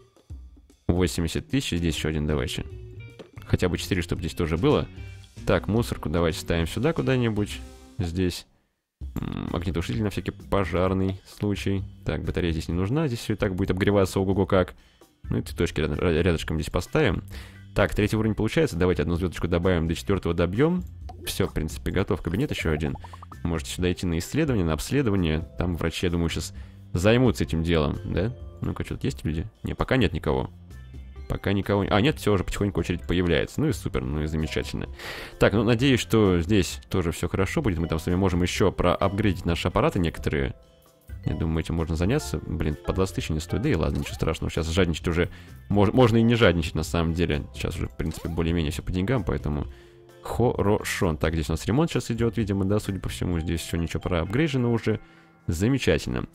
80 тысяч. Здесь еще один давайте хотя бы 4, чтобы здесь тоже было. Так, мусорку давайте ставим сюда куда-нибудь. Здесь. Огнетушитель на всякий пожарный случай. Так, батарея здесь не нужна. Здесь все и так будет обгреваться ого-го как. Ну и рядом, рядышком здесь поставим. Так, третий уровень получается. Давайте одну звездочку добавим, до четвертого добьем. Все, в принципе, готов. Кабинет еще один. Можете сюда идти на исследование, на обследование. Там врачи, я думаю, сейчас займутся этим делом, да? Ну-ка, что-то есть люди? Не, пока нет никого. Пока никого... А, нет, все уже потихоньку очередь появляется. Ну и супер, ну и замечательно. Так, ну надеюсь, что здесь тоже все хорошо будет. Мы там с вами можем еще проапгрейдить наши аппараты некоторые. Я думаю, этим можно заняться. Блин, по 20 тысяч не стоит. Да и ладно, ничего страшного. Сейчас жадничать уже... Мож... Можно и не жадничать на самом деле. Сейчас уже, в принципе, более-менее все по деньгам, поэтому... Хорошо. Так, здесь у нас ремонт сейчас идет, видимо, да, судя по всему. Здесь все ничего проапгрейжено уже. Замечательно.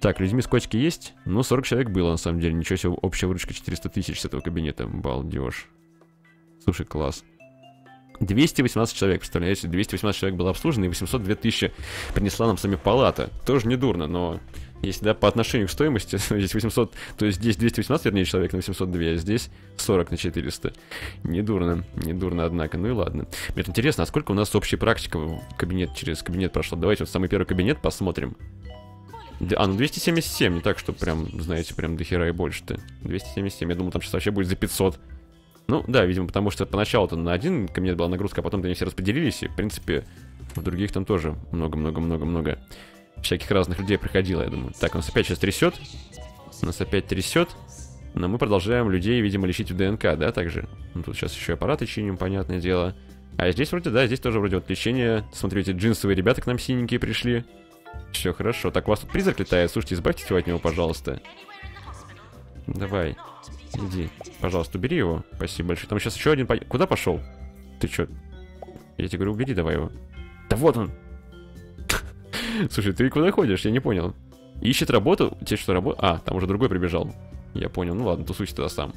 Так, людьми скотчки есть? Ну, 40 человек было, на самом деле. Ничего себе, общая выручка 400 тысяч с этого кабинета. Балдеж. Слушай, класс. 218 человек, представляете? 218 человек было обслужено, и 802 тысячи принесла нам сами палата. Тоже не дурно, но если, да, по отношению к стоимости, здесь 800, то есть здесь 218, вернее, человек на 802, а здесь 40 на 400. Недурно, недурно, однако. Ну и ладно. Мне интересно, а сколько у нас общей практика в кабинет через кабинет прошла? Давайте вот самый первый кабинет посмотрим. А, ну 277, не так, что прям, знаете, прям до хера и больше-то. 277, я думал, там сейчас вообще будет за 500. Ну, да, видимо, потому что поначалу-то на один кабинет была нагрузка, а потом-то они все распределились, и, в принципе, в других там тоже много-много-много-много всяких разных людей приходило, я думаю. Так, нас опять сейчас трясет. Нас опять трясет. Но мы продолжаем людей, видимо, лечить в ДНК, да, также? Ну, тут сейчас еще аппараты чиним, понятное дело. А здесь вроде, да, здесь тоже вроде вот лечение. Смотрите, джинсовые ребята к нам синенькие пришли. Все хорошо. Так, у вас тут призрак летает. Слушайте, избавьтесь его от него, пожалуйста. Давай. Иди. Пожалуйста, убери его. Спасибо большое. Там сейчас еще один... Куда пошел? Ты что? Я тебе говорю, убери давай его. Да вот он. Слушай, ты куда ходишь? Я не понял. Ищет работу? Те, что работа... А, там уже другой прибежал. Я понял. Ну ладно, тусуйся тогда сам.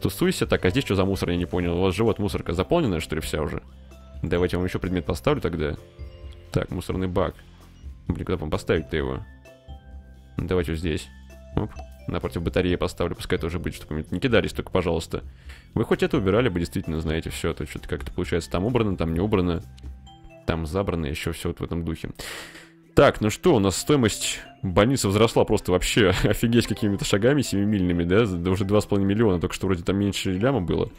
Тусуйся. Так, а здесь что за мусор? Я не понял. У вас живот мусорка заполненная, что ли, вся уже? Давайте я вам еще предмет поставлю тогда. Так, мусорный бак. Блин, куда вам поставить-то его? Давайте вот здесь. Оп. Напротив батареи поставлю, пускай тоже будет, чтобы не кидались только, пожалуйста. Вы хоть это убирали бы, действительно, знаете, все, а то что-то как-то получается там убрано, там не убрано, там забрано, еще все вот в этом духе. Так, ну что, у нас стоимость больницы возросла просто вообще офигеть какими-то шагами семимильными, да, да уже 2,5 миллиона, только что вроде там меньше ляма было.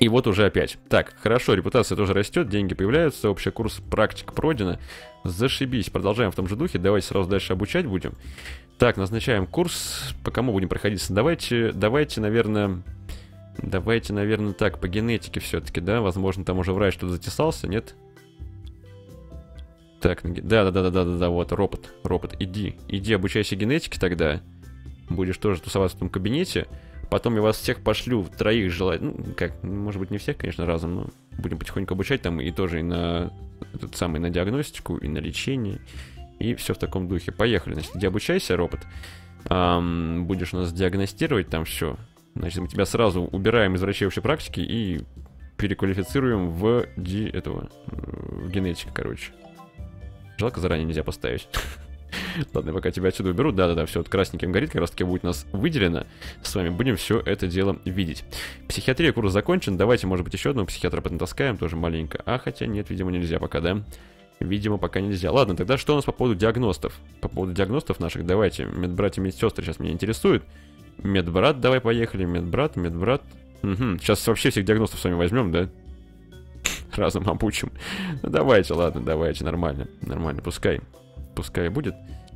И вот уже опять. Так, хорошо, репутация тоже растет, деньги появляются, общий курс практик пройдена. Зашибись, продолжаем в том же духе, давайте сразу дальше обучать будем. Так, назначаем курс, по кому будем проходиться? Давайте, давайте, наверное, давайте, наверное, так, по генетике все-таки, да, возможно, там уже врач что-то затесался, нет? Так, да-да-да-да-да-да, вот, робот, робот, иди, иди обучайся генетике тогда. Будешь тоже тусоваться в том кабинете. Потом я вас всех пошлю, троих желать. Ну, как, может быть, не всех, конечно, разом, но будем потихоньку обучать там и тоже и на этот самый, на диагностику, и на лечение. И все в таком духе. Поехали. Значит, иди обучайся, робот. Эм, будешь у нас диагностировать там все. Значит, мы тебя сразу убираем из врачебной практики и переквалифицируем в ди этого в генетика, короче. Жалко, заранее нельзя поставить. Ладно, пока тебя отсюда уберу. Да-да-да, все вот красненьким горит, как раз таки будет у нас выделено. С вами будем все это дело видеть. Психиатрия курс закончен. Давайте, может быть, еще одного психиатра потаскаем, тоже маленько. А, хотя нет, видимо, нельзя пока, да? Видимо, пока нельзя. Ладно, тогда что у нас по поводу диагностов? По поводу диагностов наших, давайте. Медбратья, медсестры сейчас меня интересуют. Медбрат, давай поехали. Медбрат, медбрат. Угу. Сейчас вообще всех диагностов с вами возьмем, да? разом обучим. Ну, давайте, ладно, давайте, нормально, нормально, пускай, пускай будет.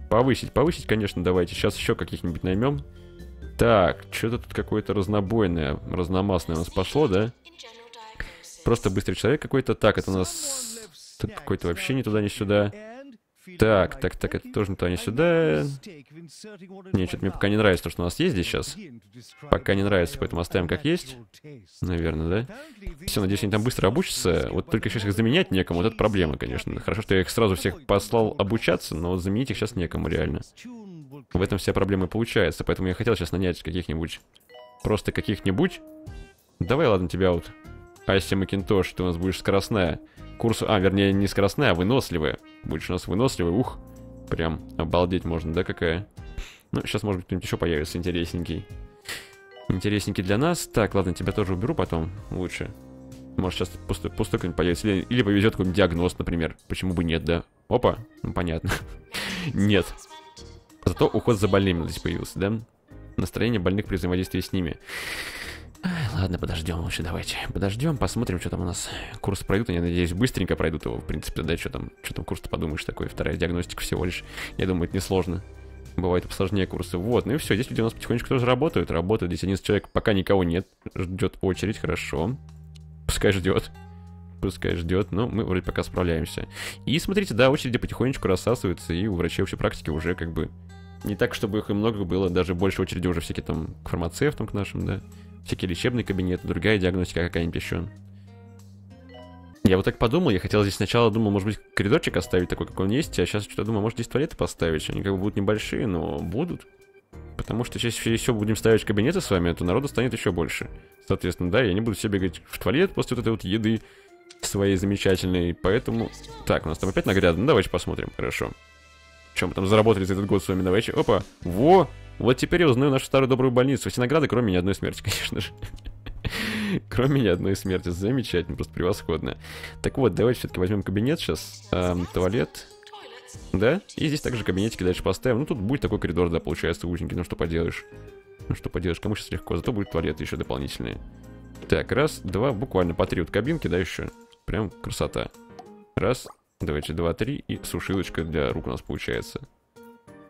Повысить, повысить, конечно, давайте. Сейчас еще каких-нибудь наймем. Так, что-то тут какое-то разнобойное, разномастное у нас пошло, да? Просто быстрый человек какой-то. Так, это у нас какой-то вообще ни туда, ни сюда. Так, так, так, это тоже не сюда. Не, что-то мне пока не нравится то, что у нас есть здесь сейчас. Пока не нравится, поэтому оставим как есть. Наверное, да? Все, надеюсь, они там быстро обучатся. Вот только сейчас их заменять некому, вот это проблема, конечно. Хорошо, что я их сразу всех послал обучаться, но вот заменить их сейчас некому, реально. В этом вся проблема и получается, поэтому я хотел сейчас нанять каких-нибудь... Просто каких-нибудь... Давай, ладно, тебя вот... Ася Макинтош, ты у нас будешь скоростная. Курс... А, вернее, не скоростная, а выносливая. Будешь у нас выносливый, ух. Прям обалдеть можно, да, какая? Ну, сейчас, может быть, кто-нибудь еще появится интересненький. Интересненький для нас. Так, ладно, тебя тоже уберу потом. Лучше. Может, сейчас пустой, пустой кто-нибудь появится. Или, или повезет какой-нибудь диагноз, например. Почему бы нет, да? Опа, ну понятно. нет. Зато уход за больными здесь появился, да? Настроение больных при взаимодействии с ними. Ладно, подождем лучше, давайте. Подождем, посмотрим, что там у нас. Курс пройдут, я надеюсь, быстренько пройдут его, в принципе, да, что там, что там курс-то подумаешь такой, вторая диагностика всего лишь. Я думаю, это несложно. Бывает посложнее курсы. Вот, ну и все, здесь люди у нас потихонечку тоже работают. Работают, здесь 11 человек, пока никого нет. Ждет очередь, хорошо. Пускай ждет. Пускай ждет, но мы вроде пока справляемся. И смотрите, да, очереди потихонечку рассасываются, и у врачей общей практики уже как бы не так, чтобы их и много было, даже больше очереди уже всякие там к фармацевтам, к нашим, да. Всякие лечебные кабинеты, другая диагностика какая-нибудь еще. Я вот так подумал, я хотел здесь сначала думал, может быть, коридорчик оставить такой, как он есть, а сейчас что-то думаю, может здесь туалеты поставить. Они как бы будут небольшие, но будут. Потому что если еще будем ставить кабинеты с вами, то народу станет еще больше. Соответственно, да, я не буду все бегать в туалет после вот этой вот еды своей замечательной. Поэтому... Так, у нас там опять награда. Ну, давайте посмотрим. Хорошо. Чем мы там заработали за этот год с вами? Давайте. Опа. Во! Вот теперь я узнаю нашу старую добрую больницу. Все награды, кроме ни одной смерти, конечно же. Кроме ни одной смерти. Замечательно, просто превосходно. Так вот, давайте все-таки возьмем кабинет сейчас. Эм, туалет. Да? И здесь также кабинетики дальше поставим. Ну, тут будет такой коридор, да, получается, узенький. Ну, что поделаешь. Ну, что поделаешь, кому сейчас легко. Зато будет туалет еще дополнительные. Так, раз, два, буквально по три вот кабинки, да, еще. Прям красота. Раз, давайте два, три. И сушилочка для рук у нас получается.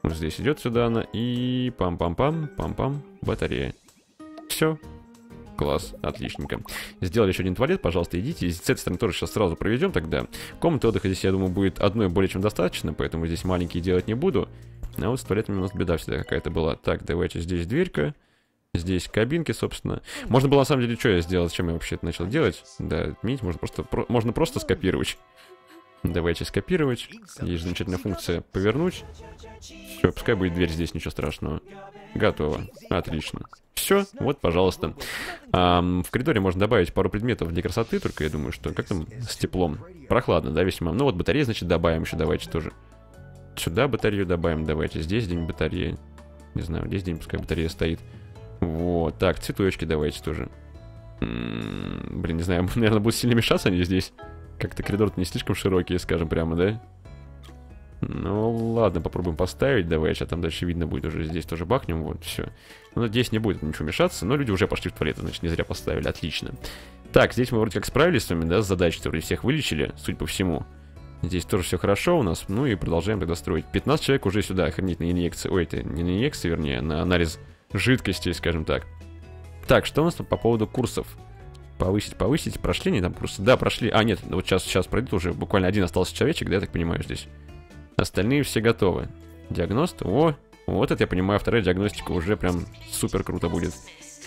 Вот здесь идет сюда она. И пам-пам-пам, пам-пам, батарея. Все, Класс, отличненько. Сделали еще один туалет, пожалуйста, идите. С этой стороны тоже сейчас сразу проведем тогда. Комнаты отдыха здесь, я думаю, будет одной более чем достаточно, поэтому здесь маленькие делать не буду. А вот с туалетами у нас беда всегда какая-то была. Так, давайте здесь дверька. Здесь кабинки, собственно. Можно было, на самом деле, что я сделал? Зачем я вообще это начал делать? Да, отменить можно просто, про, можно просто скопировать. Давайте скопировать. Есть замечательная функция повернуть. Все, пускай будет дверь здесь, ничего страшного. Готово. Отлично. Все, вот, пожалуйста. А, в коридоре можно добавить пару предметов для красоты, только я думаю, что как там с теплом? Прохладно, да, весьма. Ну вот батареи, значит, добавим еще, давайте тоже. Сюда батарею добавим, давайте. Здесь день батареи. Не знаю, здесь день пускай батарея стоит. Вот, так, цветочки давайте тоже. М -м, блин, не знаю, наверное, будут сильно мешаться они здесь. Как-то коридор не слишком широкий, скажем прямо, да? Ну ладно, попробуем поставить, давай, сейчас там дальше видно будет уже, здесь тоже бахнем, вот, все. Ну, надеюсь, не будет ничего мешаться, но люди уже пошли в туалет, значит, не зря поставили, отлично. Так, здесь мы вроде как справились с вами, да, с задачей, вроде всех вылечили, судя по всему. Здесь тоже все хорошо у нас, ну и продолжаем тогда строить. 15 человек уже сюда охранить на инъекции, ой, это не на инъекции, вернее, на анализ жидкостей, скажем так. Так, что у нас там по поводу курсов? Повысить, повысить, прошли они там курсы? Да, прошли. А, нет, вот сейчас, сейчас пройдут уже, буквально один остался человечек, да, я так понимаю, здесь. Остальные все готовы. Диагност? О, вот это я понимаю, вторая диагностика уже прям супер круто будет.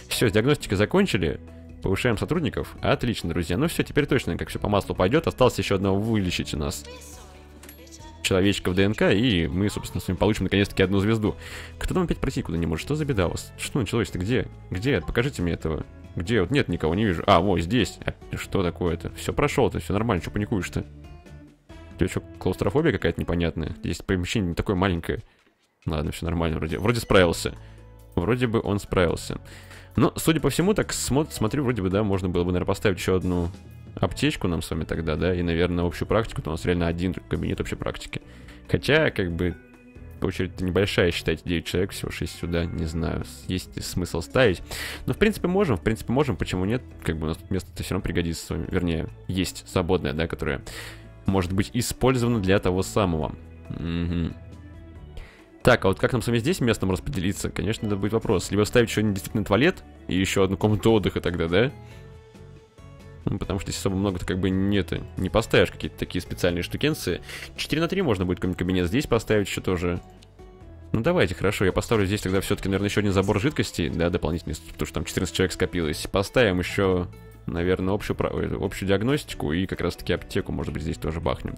Все, с диагностикой закончили. Повышаем сотрудников. Отлично, друзья. Ну все, теперь точно как все по маслу пойдет. Осталось еще одного вылечить у нас человечка в ДНК, и мы, собственно, с вами получим наконец-таки одну звезду. Кто там опять пройти куда не может? Что за беда у вас? Что началось-то? Где? Где? Покажите мне этого. Где? Вот нет никого, не вижу. А, вот здесь. А, что такое-то? Все прошел-то, все нормально, что паникуешь-то? тебя что, клаустрофобия какая-то непонятная? Здесь помещение не такое маленькое. Ладно, все нормально вроде. Вроде справился. Вроде бы он справился. Но, судя по всему, так смо смотрю, вроде бы, да, можно было бы, наверное, поставить еще одну аптечку нам с вами тогда, да, и, наверное, общую практику, то у нас реально один кабинет общей практики. Хотя, как бы, очередь небольшая, считайте, 9 человек, всего 6 сюда, не знаю, есть смысл ставить. Но, в принципе, можем, в принципе, можем, почему нет, как бы у нас тут место-то все равно пригодится вернее, есть свободное, да, которое может быть использовано для того самого. Угу. Так, а вот как нам с вами здесь местом распределиться? Конечно, это будет вопрос. Либо ставить еще один действительно туалет и еще одну комнату отдыха тогда, да? Ну, потому что здесь особо много-то как бы нет, не поставишь какие-то такие специальные штукенции. 4 на 3 можно будет какой-нибудь кабинет здесь поставить еще тоже. Ну давайте, хорошо, я поставлю здесь тогда все-таки, наверное, еще один забор жидкости, да, дополнительный, потому что там 14 человек скопилось. Поставим еще наверное, общую, общую диагностику и как раз-таки аптеку, может быть, здесь тоже бахнем.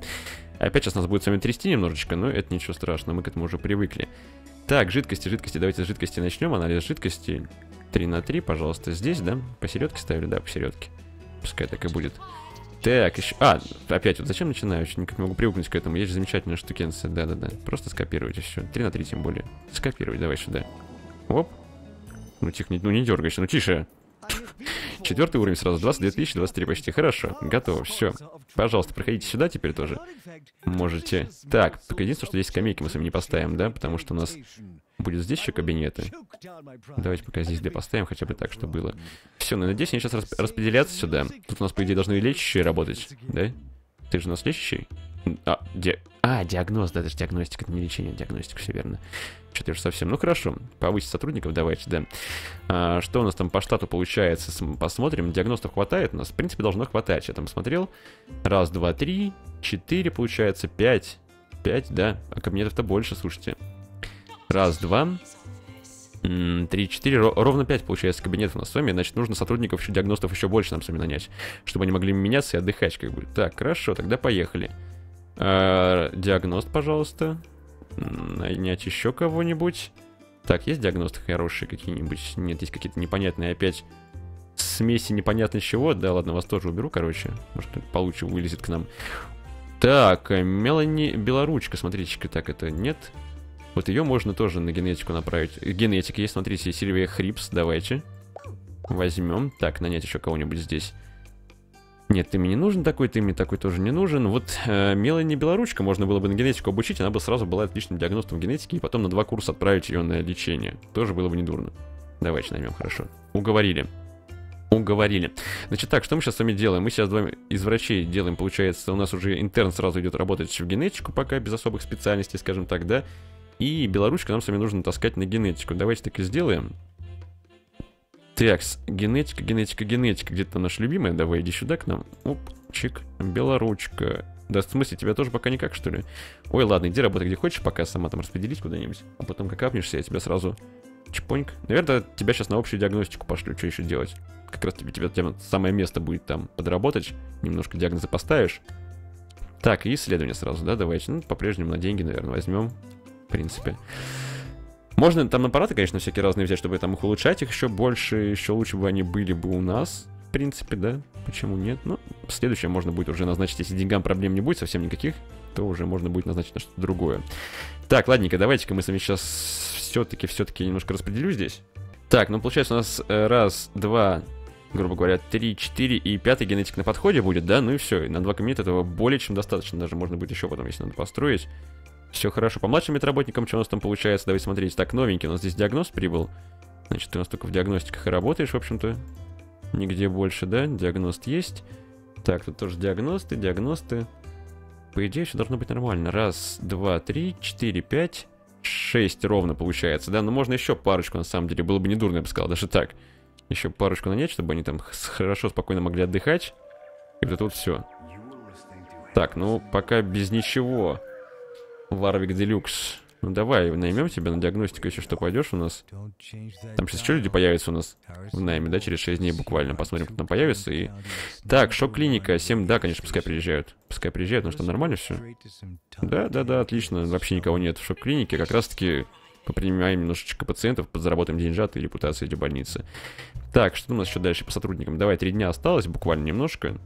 Опять сейчас нас будет с вами трясти немножечко, но это ничего страшного, мы к этому уже привыкли. Так, жидкости, жидкости, давайте с жидкости начнем. Анализ жидкости 3 на 3, пожалуйста, здесь, да? Посередке ставили, да, посередке. Пускай так и будет. Так, еще... А, опять, вот зачем начинаю? Еще никак не могу привыкнуть к этому. Есть же замечательная штукенция. Да-да-да. Просто скопировать все. 3 на 3 тем более. Скопировать, давай сюда. Оп. Ну, тихо, ну не дергайся, ну тише. Четвертый уровень сразу, 22 тысячи, 23 почти. Хорошо, готово, все. Пожалуйста, проходите сюда теперь тоже. Можете. Так, только единственное, что здесь скамейки мы с вами не поставим, да? Потому что у нас будет здесь еще кабинеты. Давайте пока здесь для поставим, хотя бы так, что было. Все, ну, надеюсь, они сейчас расп распределятся сюда. Тут у нас, по идее, должны лечащие работать, да? Ты же у нас лечащий? А, ди... а, диагноз, да, это же диагностика, это не лечение, а диагностика, все верно. Что-то я уже совсем. Ну хорошо, повысить сотрудников давайте, да. А, что у нас там по штату получается? Посмотрим. Диагностов хватает у нас? В принципе, должно хватать. Я там смотрел. Раз, два, три, четыре, получается, пять. Пять, да. А кабинетов-то больше, слушайте. Раз, два, три, четыре, ровно пять получается кабинетов на сумме, значит, нужно сотрудников еще, диагностов еще больше нам с вами нанять, чтобы они могли меняться и отдыхать, как бы. Так, хорошо, тогда поехали. А, диагност, пожалуйста нанять еще кого-нибудь. Так, есть диагносты хорошие какие-нибудь? Нет, есть какие-то непонятные опять смеси непонятно чего. Да, ладно, вас тоже уберу, короче. Может, получше вылезет к нам. Так, э, Мелани Белоручка, смотрите-ка, так это нет? Вот ее можно тоже на генетику направить. Генетика есть, смотрите, Сильвия Хрипс, давайте. Возьмем. Так, нанять еще кого-нибудь здесь. Нет, ты мне не нужен такой, ты мне такой тоже не нужен. Вот э, Мелани Белоручка можно было бы на генетику обучить, она бы сразу была отличным диагностом генетики, и потом на два курса отправить ее на лечение. Тоже было бы недурно. Давайте наймем, хорошо. Уговорили. Уговорили. Значит так, что мы сейчас с вами делаем? Мы сейчас два из врачей делаем, получается, у нас уже интерн сразу идет работать в генетику, пока без особых специальностей, скажем так, да? И белоручка нам с вами нужно таскать на генетику. Давайте так и сделаем. Такс, генетика, генетика, генетика. Где-то наша любимая. Давай, иди сюда к нам. Оп, чик, белоручка. Да, в смысле, тебя тоже пока никак, что ли? Ой, ладно, иди работай где хочешь, пока сама там распределить куда-нибудь. А потом как апнешься, я тебя сразу чпоньк. Наверное, тебя сейчас на общую диагностику пошлю, что еще делать. Как раз тебе, тебе, тебе самое место будет там подработать, немножко диагнозы поставишь. Так, и исследование сразу, да, давайте. Ну, по-прежнему на деньги, наверное, возьмем. Принципе. Можно там аппараты, конечно, всякие разные взять, чтобы там их улучшать их еще больше, еще лучше бы они были бы у нас, в принципе, да, почему нет? Ну, следующее можно будет уже назначить, если деньгам проблем не будет совсем никаких, то уже можно будет назначить на что-то другое. Так, ладненько, давайте-ка мы с вами сейчас все-таки, все-таки немножко распределю здесь. Так, ну получается у нас э, раз, два, грубо говоря, три, четыре и пятый генетик на подходе будет, да, ну и все, на два кабинета этого более чем достаточно, даже можно будет еще потом, если надо построить. Все хорошо. По младшим медработникам что у нас там получается? Давайте смотреть. Так, новенький. У нас здесь диагноз прибыл. Значит, ты у нас только в диагностиках и работаешь, в общем-то. Нигде больше, да? Диагност есть. Так, тут тоже диагносты, диагносты. По идее, все должно быть нормально. Раз, два, три, четыре, пять, шесть ровно получается, да? Но можно еще парочку, на самом деле. Было бы недурно, я бы сказал, даже так. Еще парочку нанять, чтобы они там хорошо, спокойно могли отдыхать. И вот это вот все. Так, ну, пока без ничего. Варвик Делюкс. Ну давай, наймем тебя на диагностику, если что пойдешь у нас. Там сейчас еще люди появятся у нас в найме, да, через 6 дней буквально. Посмотрим, кто там появится. И... Так, шок-клиника, 7, да, конечно, пускай приезжают. Пускай приезжают, ну что, нормально все? Да, да, да, отлично. Вообще никого нет в шок-клинике. Как раз-таки попринимаем немножечко пациентов, подзаработаем деньжат и репутацию эти больницы. Так, что у нас еще дальше по сотрудникам? Давай, три дня осталось, буквально немножко.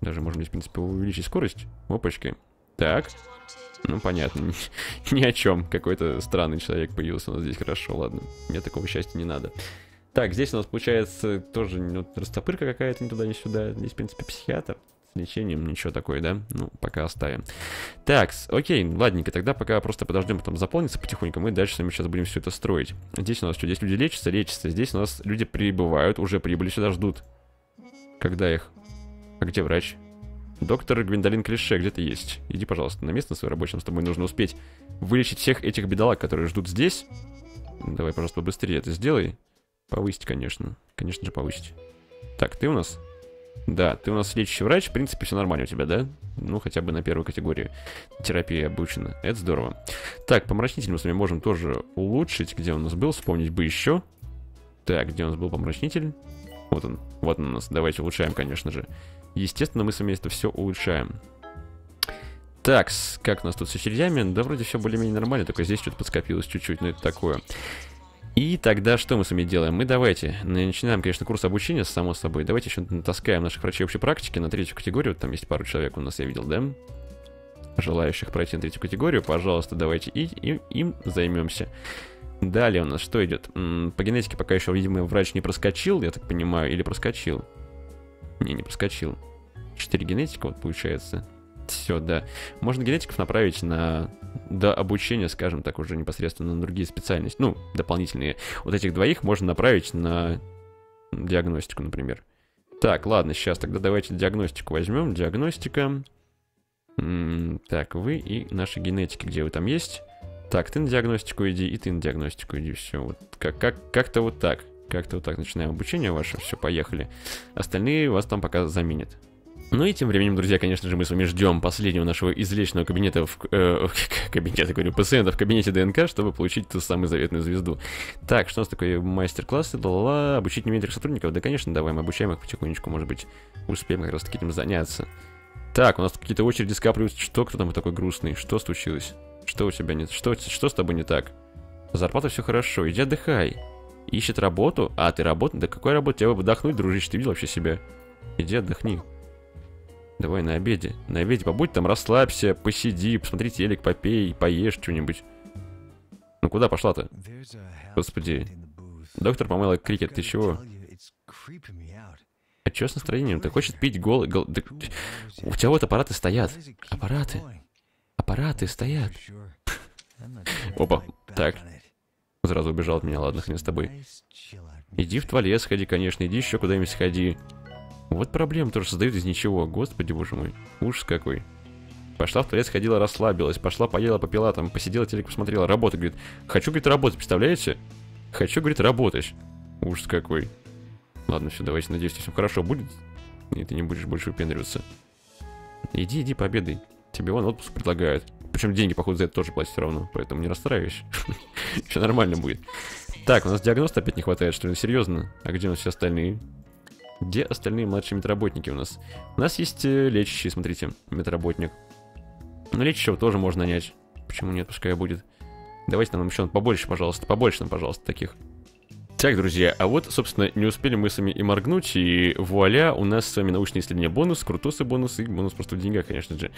Даже, можно, в принципе, увеличить скорость. Опачки. Так. Ну, понятно. Ни, о чем. Какой-то странный человек появился у нас здесь. Хорошо, ладно. Мне такого счастья не надо. Так, здесь у нас получается тоже ну, растопырка какая-то ни туда, ни сюда. Здесь, в принципе, психиатр с лечением, ничего такое, да? Ну, пока оставим. Так, окей, ладненько, тогда пока просто подождем, потом заполнится потихоньку, мы дальше с вами сейчас будем все это строить. Здесь у нас что, здесь люди лечатся, лечатся, здесь у нас люди прибывают, уже прибыли сюда, ждут. Когда их? А где врач? Доктор Гвиндолин Клише, где ты есть? Иди, пожалуйста, на место на свое рабочее, с тобой нужно успеть вылечить всех этих бедолаг, которые ждут здесь. Давай, пожалуйста, побыстрее это сделай. Повысить, конечно. Конечно же, повысить. Так, ты у нас? Да, ты у нас лечащий врач, в принципе, все нормально у тебя, да? Ну, хотя бы на первую категорию терапии обучена. Это здорово. Так, помрачнитель мы с вами можем тоже улучшить. Где он у нас был? Вспомнить бы еще. Так, где у нас был помрачнитель? Вот он. Вот он у нас. Давайте улучшаем, конечно же. Естественно, мы с вами это все улучшаем. Так, как у нас тут с очередями? Да, вроде все более-менее нормально, только здесь что-то подскопилось чуть-чуть, но это такое. И тогда что мы с вами делаем? Мы давайте начинаем, конечно, курс обучения, само собой. Давайте еще натаскаем наших врачей общей практики на третью категорию. Там есть пару человек у нас, я видел, да? Желающих пройти на третью категорию. Пожалуйста, давайте и, и им займемся. Далее у нас что идет? По генетике пока еще, видимо, врач не проскочил, я так понимаю, или проскочил. Не, не проскочил. 4 генетика, вот получается. Все, да. Можно генетиков направить на до обучения, скажем так, уже непосредственно на другие специальности. Ну, дополнительные. Вот этих двоих можно направить на диагностику, например. Так, ладно, сейчас тогда давайте диагностику возьмем. Диагностика. Так, вы и наши генетики, где вы там есть? Так, ты на диагностику иди, и ты на диагностику иди, все. Вот как, как, как-то вот так. Как-то вот так начинаем обучение ваше, все, поехали. Остальные вас там пока заменят. Ну и тем временем, друзья, конечно же, мы с вами ждем последнего нашего излеченного кабинета в... Э, кабинета, говорю, пациента в кабинете ДНК, чтобы получить ту самую заветную звезду. Так, что у нас такое мастер-классы, ла-ла-ла, обучить немедленных сотрудников? Да, конечно, давай, мы обучаем их потихонечку, может быть, успеем как раз таки этим заняться. Так, у нас какие-то очереди скапливаются. Что, кто там такой грустный? Что случилось? Что у тебя нет? Что, что с тобой не так? Зарплата все хорошо, иди отдыхай. Ищет работу? А, ты работаешь? Да какой работа? Тебе бы отдохнуть, дружище, ты видел вообще себя? Иди отдохни. Давай на обеде. На обеде побудь там, расслабься, посиди, посмотри телек, попей, поешь что-нибудь. Ну куда пошла-то? Господи. Доктор помыла крикет, ты чего? А что с настроением? Ты хочешь пить гол... гол... Да... У тебя вот аппараты стоят. Аппараты. Аппараты стоят. Опа, так. Сразу убежал от меня, ладно, хрен с тобой. Иди в туалет сходи, конечно, иди еще куда-нибудь сходи. Вот проблема тоже создают из ничего, господи боже мой. Ужас какой. Пошла в туалет, сходила, расслабилась, пошла, поела, попила, там, посидела, телек посмотрела, работа, говорит. Хочу, говорит, работать, представляете? Хочу, говорит, работать. Ужас какой. Ладно, все, давайте, надеюсь, все хорошо будет. И ты не будешь больше выпендриваться. Иди, иди, пообедай. Тебе вон отпуск предлагают. Причем деньги, походу, за это тоже платят все равно, поэтому не расстраивайся. Все нормально будет. Так, у нас диагноста опять не хватает, что ли? Серьезно? А где у нас все остальные? Где остальные младшие медработники у нас? У нас есть э, лечащий, смотрите, медработник. Ну, лечащего тоже можно нанять. Почему нет, пускай будет. Давайте нам еще побольше, пожалуйста, побольше нам, пожалуйста, таких. Так, друзья, а вот, собственно, не успели мы с вами и моргнуть, и вуаля, у нас с вами научные исследования бонус, крутосы бонус и бонус просто в деньгах, конечно же.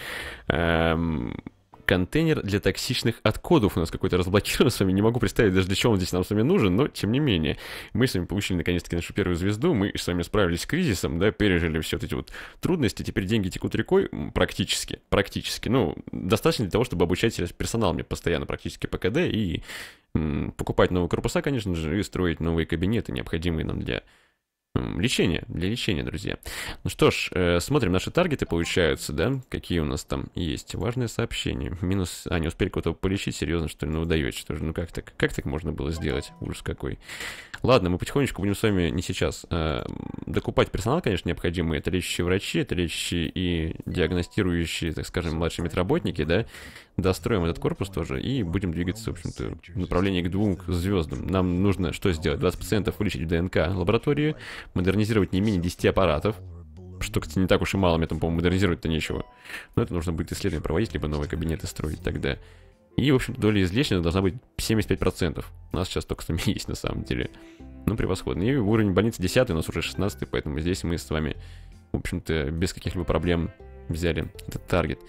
Эм, контейнер для токсичных отходов у нас какой-то разблокирован с вами. Не могу представить даже для чего он здесь нам с вами нужен, но тем не менее. Мы с вами получили наконец-таки нашу первую звезду, мы с вами справились с кризисом, да, пережили все вот эти вот трудности, теперь деньги текут рекой практически, практически. Ну, достаточно для того, чтобы обучать персонал мне постоянно практически ПКД и м, покупать новые корпуса, конечно же, и строить новые кабинеты, необходимые нам для Лечение, для лечения, друзья. Ну что ж, э, смотрим, наши таргеты получаются, да? Какие у нас там есть? Важное сообщение. Минус... А, не успели кого-то полечить, серьезно, что ли? Ну, удаете, что же? Ну, как так? Как так можно было сделать? Ужас какой. Ладно, мы потихонечку будем с вами не сейчас. А, докупать персонал, конечно, необходимо. Это лечащие врачи, это лечащие и диагностирующие, так скажем, младшие медработники, да? Достроим этот корпус тоже и будем двигаться, в общем-то, в направлении к двум звездам. Нам нужно что сделать? 20 пациентов вылечить в ДНК лаборатории, модернизировать не менее 10 аппаратов, что, кстати, не так уж и мало, мне там, по-моему, модернизировать-то нечего. Но это нужно будет исследование проводить, либо новые кабинеты строить тогда. И, в общем-то, доля излечения должна быть 75%. У нас сейчас только с вами есть, на самом деле. Ну, превосходно. И уровень больницы 10, у нас уже 16, поэтому здесь мы с вами, в общем-то, без каких-либо проблем взяли этот таргет.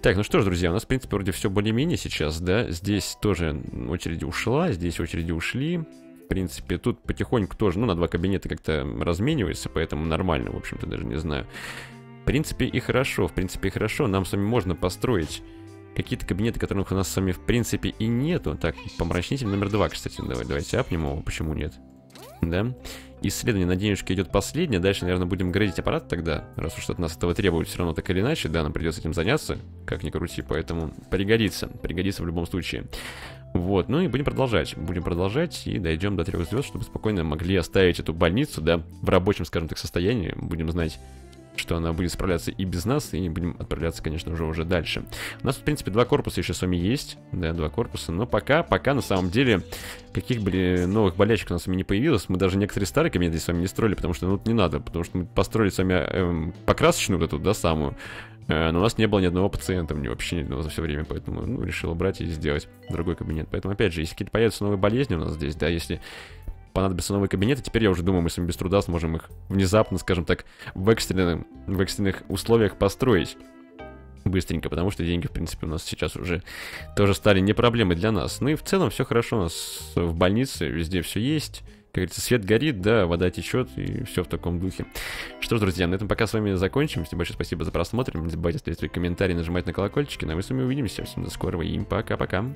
Так, ну что ж, друзья, у нас, в принципе, вроде все более-менее сейчас, да. Здесь тоже очереди ушла, здесь очереди ушли. Принципе, тут потихоньку тоже, ну, на два кабинета как-то разменивается, поэтому нормально, в общем-то, даже не знаю. В принципе, и хорошо, в принципе, и хорошо. Нам с вами можно построить какие-то кабинеты, которых у нас с вами в принципе и нету. Так, помрачнитель номер два, кстати, давай, давайте апнем его, почему нет? Да. Исследование на денежке идет последнее. Дальше, наверное, будем градить аппарат тогда, раз уж от нас этого требует все равно так или иначе. Да, нам придется этим заняться, как ни крути, поэтому пригодится, пригодится в любом случае. Вот, ну и будем продолжать. Будем продолжать и дойдем до трех звезд, чтобы спокойно могли оставить эту больницу, да, в рабочем, скажем так, состоянии. Будем знать что она будет справляться и без нас, и будем отправляться, конечно же, уже дальше. У нас, в принципе, два корпуса еще с вами есть, да, два корпуса, но пока, пока, на самом деле, каких бы новых болячек у нас с вами не появилось, мы даже некоторые старые кабинеты с вами не строили, потому что, ну, не надо, потому что мы построили с вами эм, покрасочную вот эту, да, самую, но у нас не было ни одного пациента, мне вообще ни одного за все время, поэтому, ну, решил убрать и сделать другой кабинет. Поэтому, опять же, если какие-то появятся новые болезни у нас здесь, да, если понадобятся новые кабинеты. Теперь я уже думаю, мы с вами без труда сможем их внезапно, скажем так, в экстренных, в экстренных условиях построить быстренько, потому что деньги, в принципе, у нас сейчас уже тоже стали не проблемой для нас. Ну и в целом все хорошо у нас в больнице, везде все есть. Как говорится, свет горит, да, вода течет, и все в таком духе. Что ж, друзья, на этом пока с вами закончим. Всем большое спасибо за просмотр. Не забывайте ставить свои комментарии, нажимать на колокольчики. Ну а мы с вами увидимся. Всем до скорого и пока-пока.